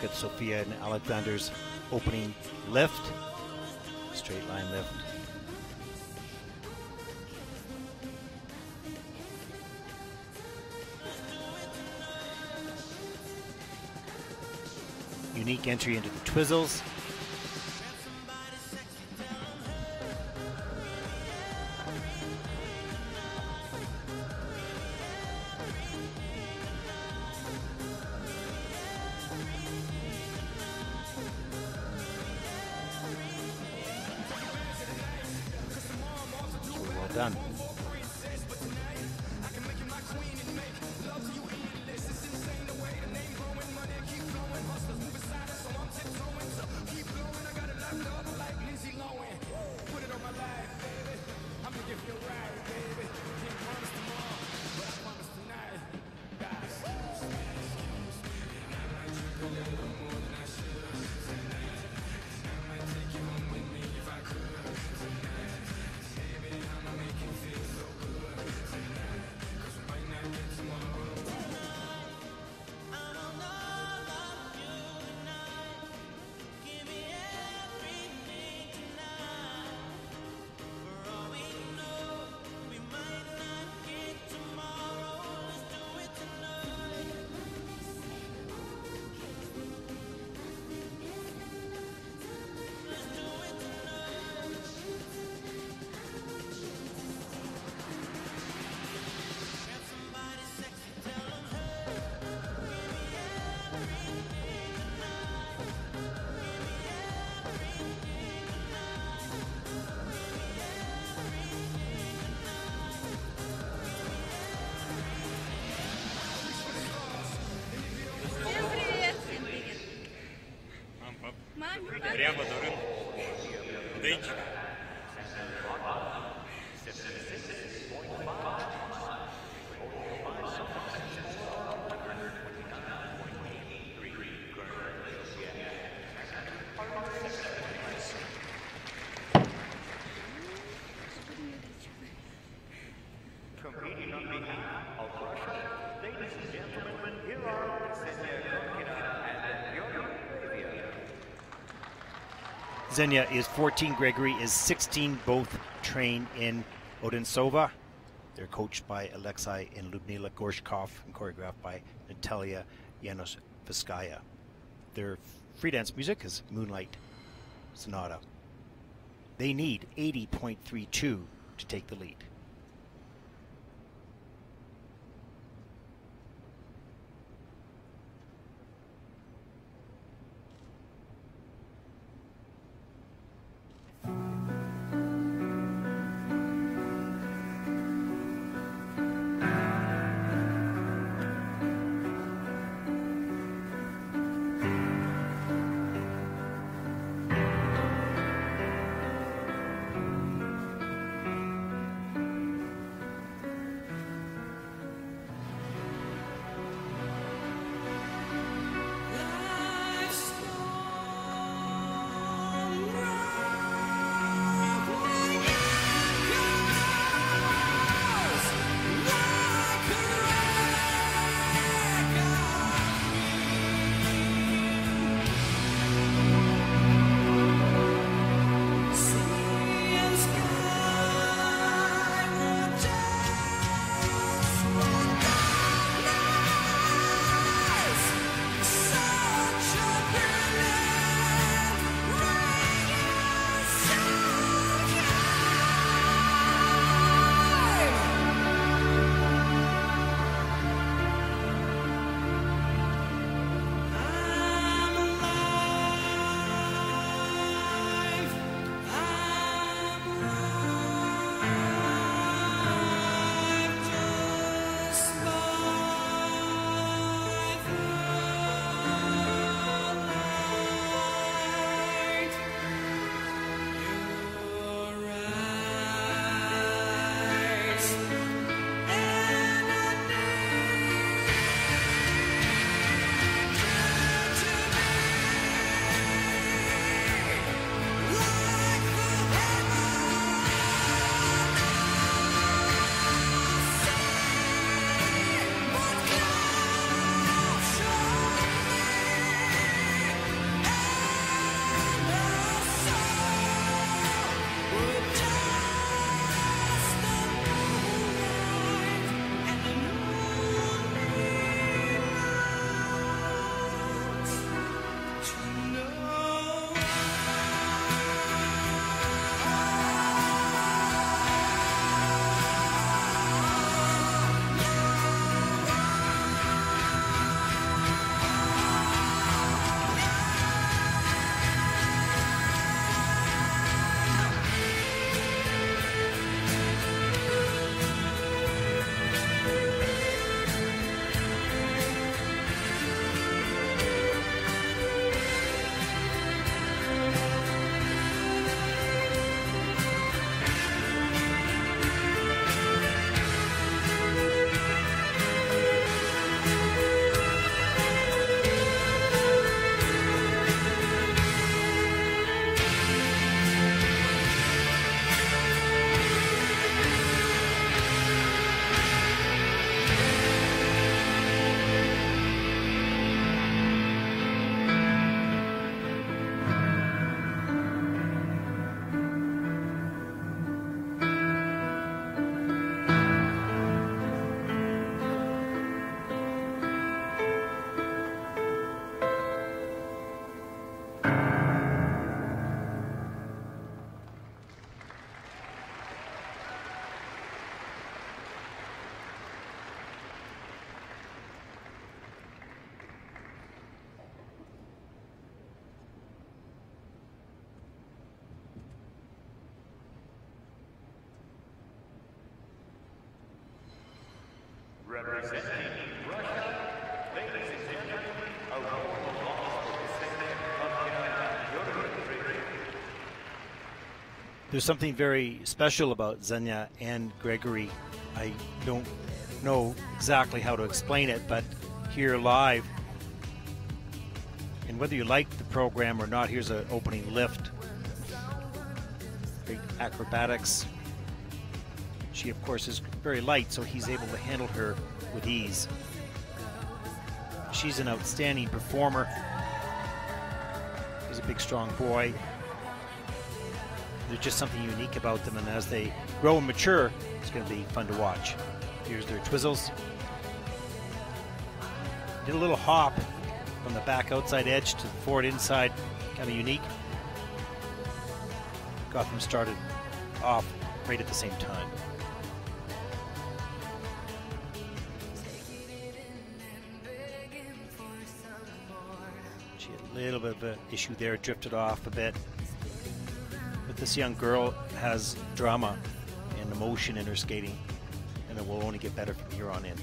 A: At Sophia and Alexander's opening lift. Straight line lift. Unique entry into the Twizzles. Xenia is 14, Gregory is 16, both train in Odintsovo. They're coached by Alexei and Ludmila Gorshkov and choreographed by Natalia Yanosvskaya. Their free dance music is Moonlight Sonata. They need 80.32 to take the lead. There's something very special about Xenia and Gregory. I don't know exactly how to explain it, but here live, and whether you like the program or not, here's an opening lift. Great acrobatics. She, of course, is very light, so he's able to handle her with ease. She's an outstanding performer. He's a big, strong boy. There's just something unique about them, and as they grow and mature, it's going to be fun to watch. Here's their twizzles. Did a little hop from the back outside edge to the forward inside, kind of unique. Got them started off right at the same time. Little bit of an issue there, drifted off a bit. But this young girl has drama and emotion in her skating, and it will only get better from here on in.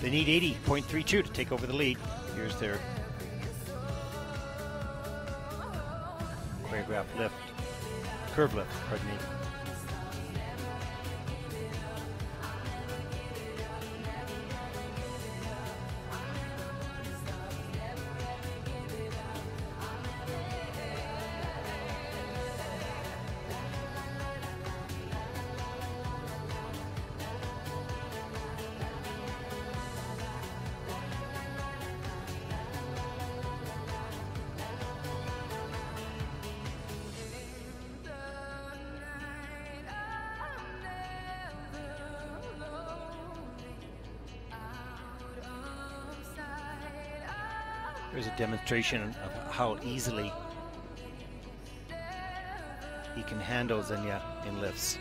A: They need 80.32 to take over the lead. Here's their choreographed lift, curve lift, pardon me. Demonstration of how easily he can handle Xenia in lifts.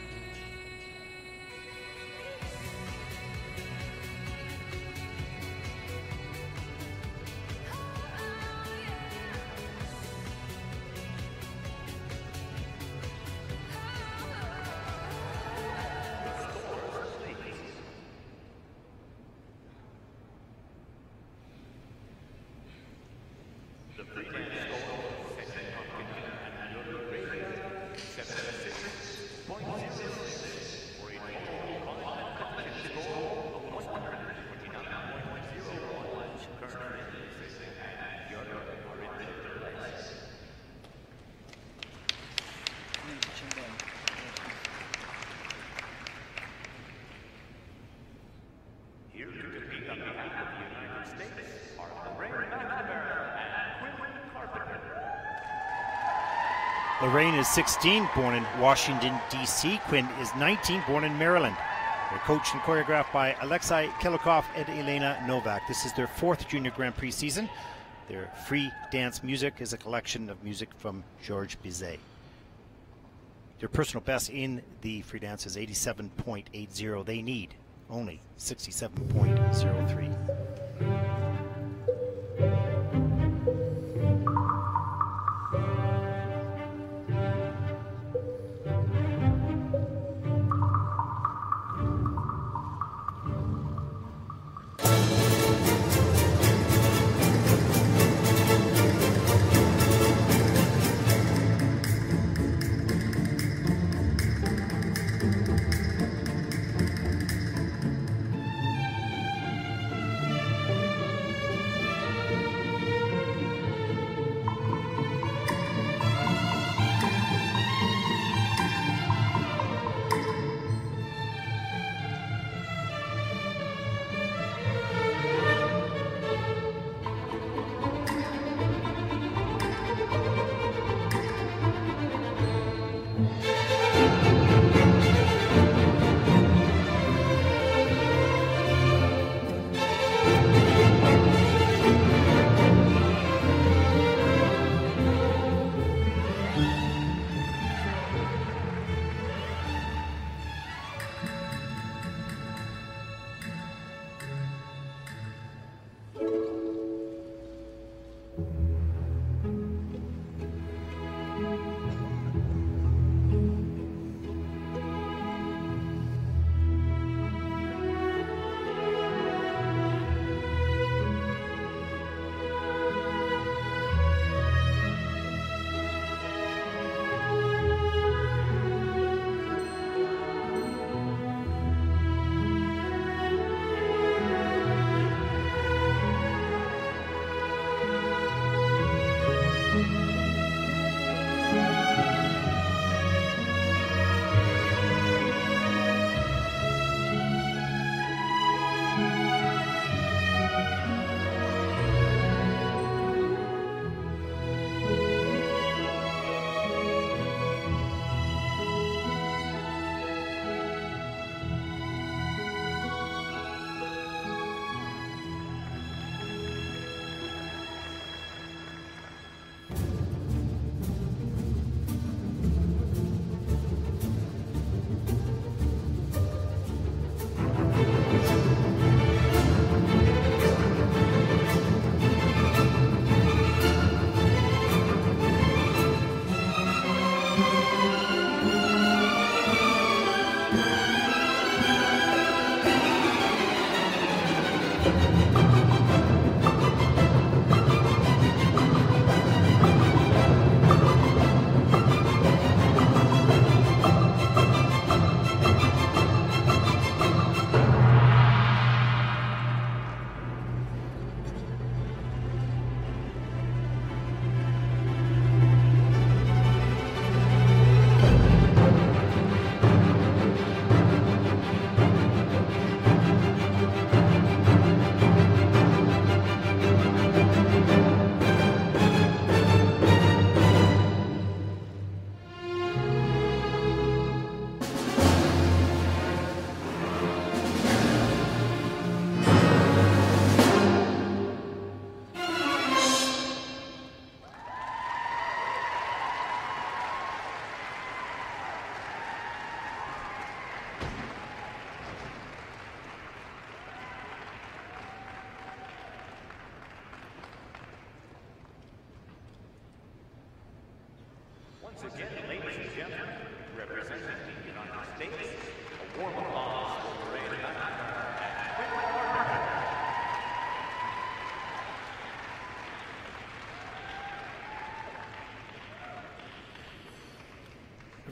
C: Lorraine
A: is 16, born in Washington, D.C. Quinn is 19, born in Maryland. They're coached and choreographed by Alexei Kiliakov and Elena Novak. This is their fourth Junior Grand Prix season. Their free dance music is a collection of music from Georges Bizet. Their personal best in the free dance is 87.80. They need only 67.03.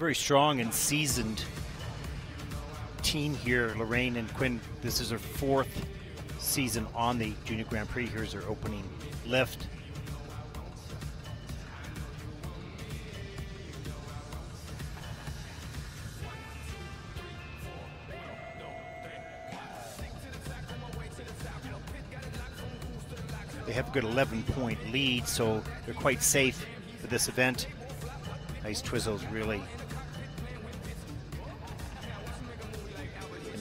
A: very strong and seasoned team here. Lorraine and Quinn, this is their fourth season on the Junior Grand Prix. Here's their opening lift. They have a good 11 point lead, so they're quite safe for this event. Nice twizzles, really.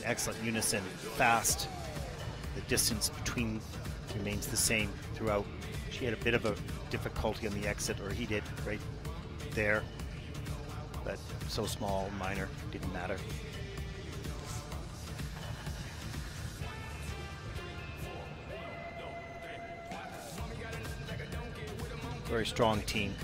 A: Excellent unison, fast. The distance between remains the same throughout. She had a bit of a difficulty on the exit, or he did right there. But so small, minor, didn't matter. Very strong team.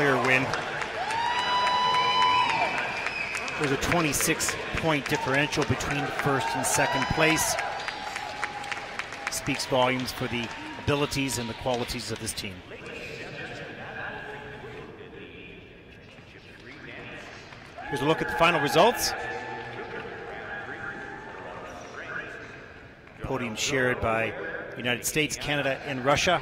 A: Clear win. There's a 26 point differential between first and second place. Speaks volumes for the abilities and the qualities of this team. Here's a look at the final results. Podium shared by United States, Canada, and Russia.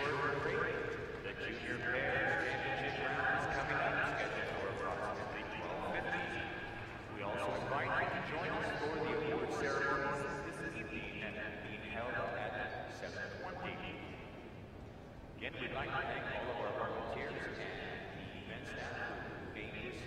C: We also invite you to join us for the award ceremony this evening and being held at 7:20. Again, we'd like to thank all of our volunteers and the event staff who made this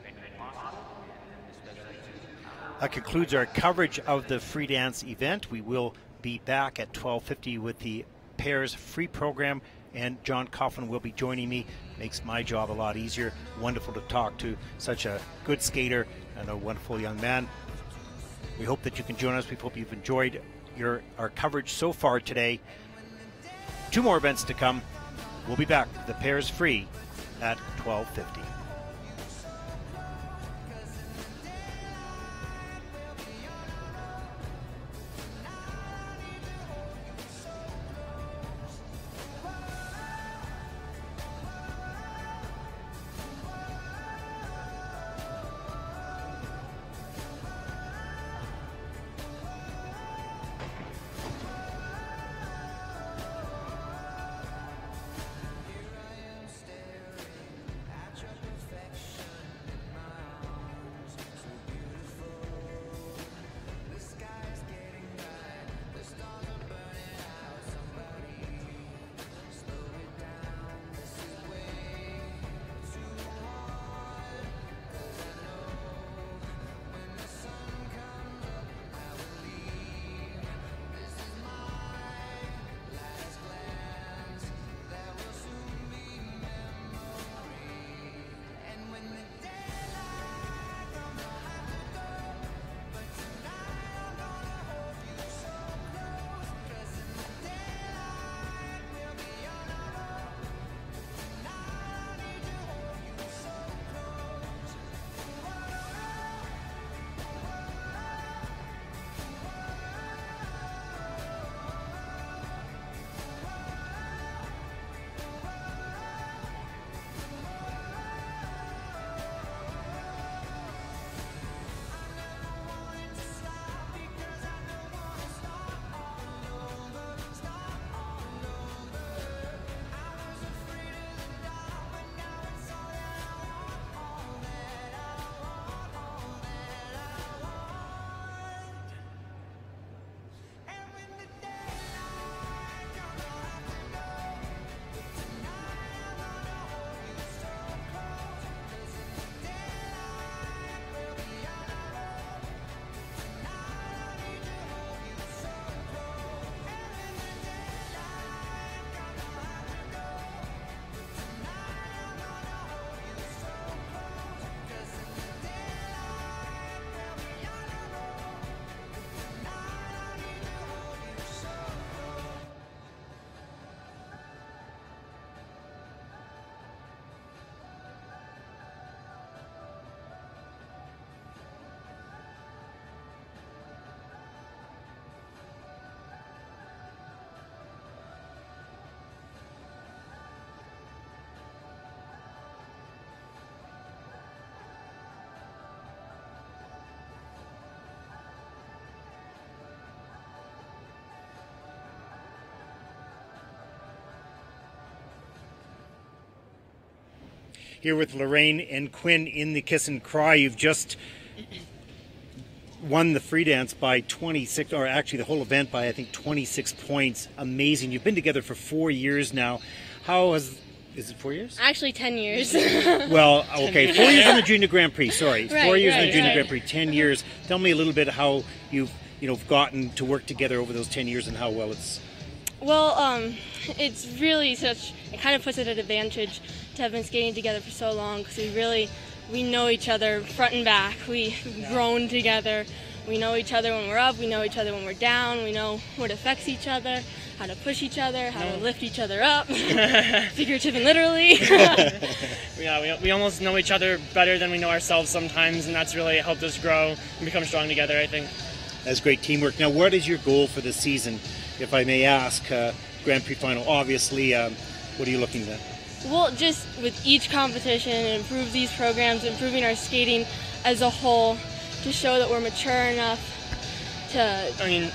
C: event possible, and especially to
A: That concludes our coverage of the free dance event. We will be back at 12:50 with the pairs free program, and John Coughlin will be joining me. Makes my job a lot easier. Wonderful to talk to such a good skater and a wonderful young man. We hope that you can join us. We hope you've enjoyed your our coverage so far today. Two more events to come. We'll be back. The pairs free at 12:50. Here with Lorraine and Quinn in the Kiss and Cry. You've just won the free dance by 26, or actually the whole event by I think 26 points. Amazing. You've been together for four years now. How has is it four years?
H: Actually, 10 years.
A: Well, okay, four years in the Junior Grand Prix. Sorry, four
H: Right,
A: years in the Junior
H: right.
A: Grand Prix, ten years. Tell me a little bit how you've you know gotten to work together over those ten years and how well it's.
H: well, um, it's really such, it kind of puts it at advantage to have been skating together for so long because we really, we know each other front and back. We've grown together. We know each other when we're up, we know each other when we're down, we know what affects each other, how to push each other, how to lift each other up, figurative and literally.
I: Yeah, we, we almost know each other better than we know ourselves sometimes, and that's really helped us grow and become strong together, I think.
A: That's great teamwork. Now, what is your goal for the season, if I may ask? Uh, Grand Prix final, obviously. Um, what are you looking at?
H: Well, just with each competition, improve these programs, improving our skating as a whole to show that we're mature enough to
I: I mean,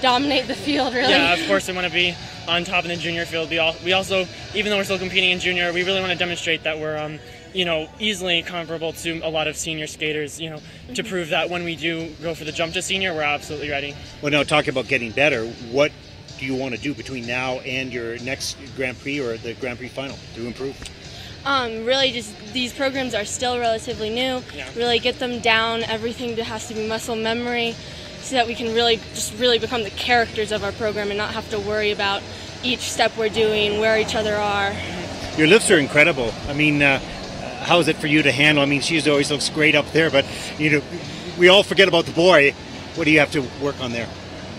H: dominate the field, really.
I: yeah, of course we want to be on top in the junior field. We, all, we also, even though we're still competing in junior, we really want to demonstrate that we're, um, you know, easily comparable to a lot of senior skaters, you know, to prove that when we do go for the jump to senior, we're absolutely ready.
A: Well, now talking about getting better, what do you want to do between now and your next Grand Prix or the Grand Prix final to improve?
H: Um, really, just these programs are still relatively new.
I: Yeah.
H: Really get them down. Everything that has to be muscle memory, so that we can really just really become the characters of our program and not have to worry about each step we're doing, where each other are.
A: Your lifts are incredible. I mean, uh, how is it for you to handle? I mean, she always looks great up there, but you know, we all forget about the boy. What do you have to work on there?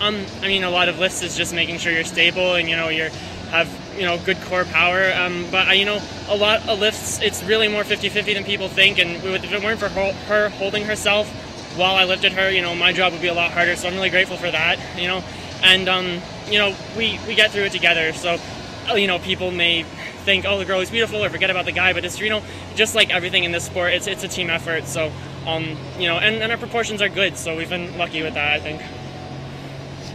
I: Um, I mean, a lot of lifts is just making sure you're stable and you know you're have you know good core power. Um, but you know, a lot of lifts, it's really more 50-50 than people think. And if it weren't for her, holding herself while I lifted her, you know, my job would be a lot harder. So I'm really grateful for that. You know, and um, you know, we we get through it together. So uh, you know, people may think, oh, the girl is beautiful, or forget about the guy. But it's you know, just like everything in this sport, it's it's a team effort. So um, you know, and, and our proportions are good. So we've been lucky with that, I think.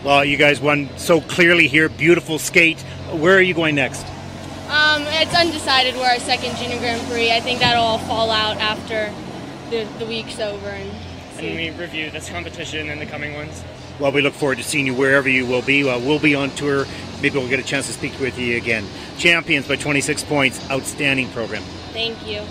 A: Well, you guys won so clearly here. Beautiful skate. Where are you going next?
H: Um, it's undecided where our second junior Grand Prix. I think that'll all fall out after the, the week's over and see.
I: and we review this competition and the coming ones.
A: Well, we look forward to seeing you wherever you will be. Uh, we'll be on tour. Maybe we'll get a chance to speak with you again. Champions by 26 points. Outstanding program.
H: Thank you.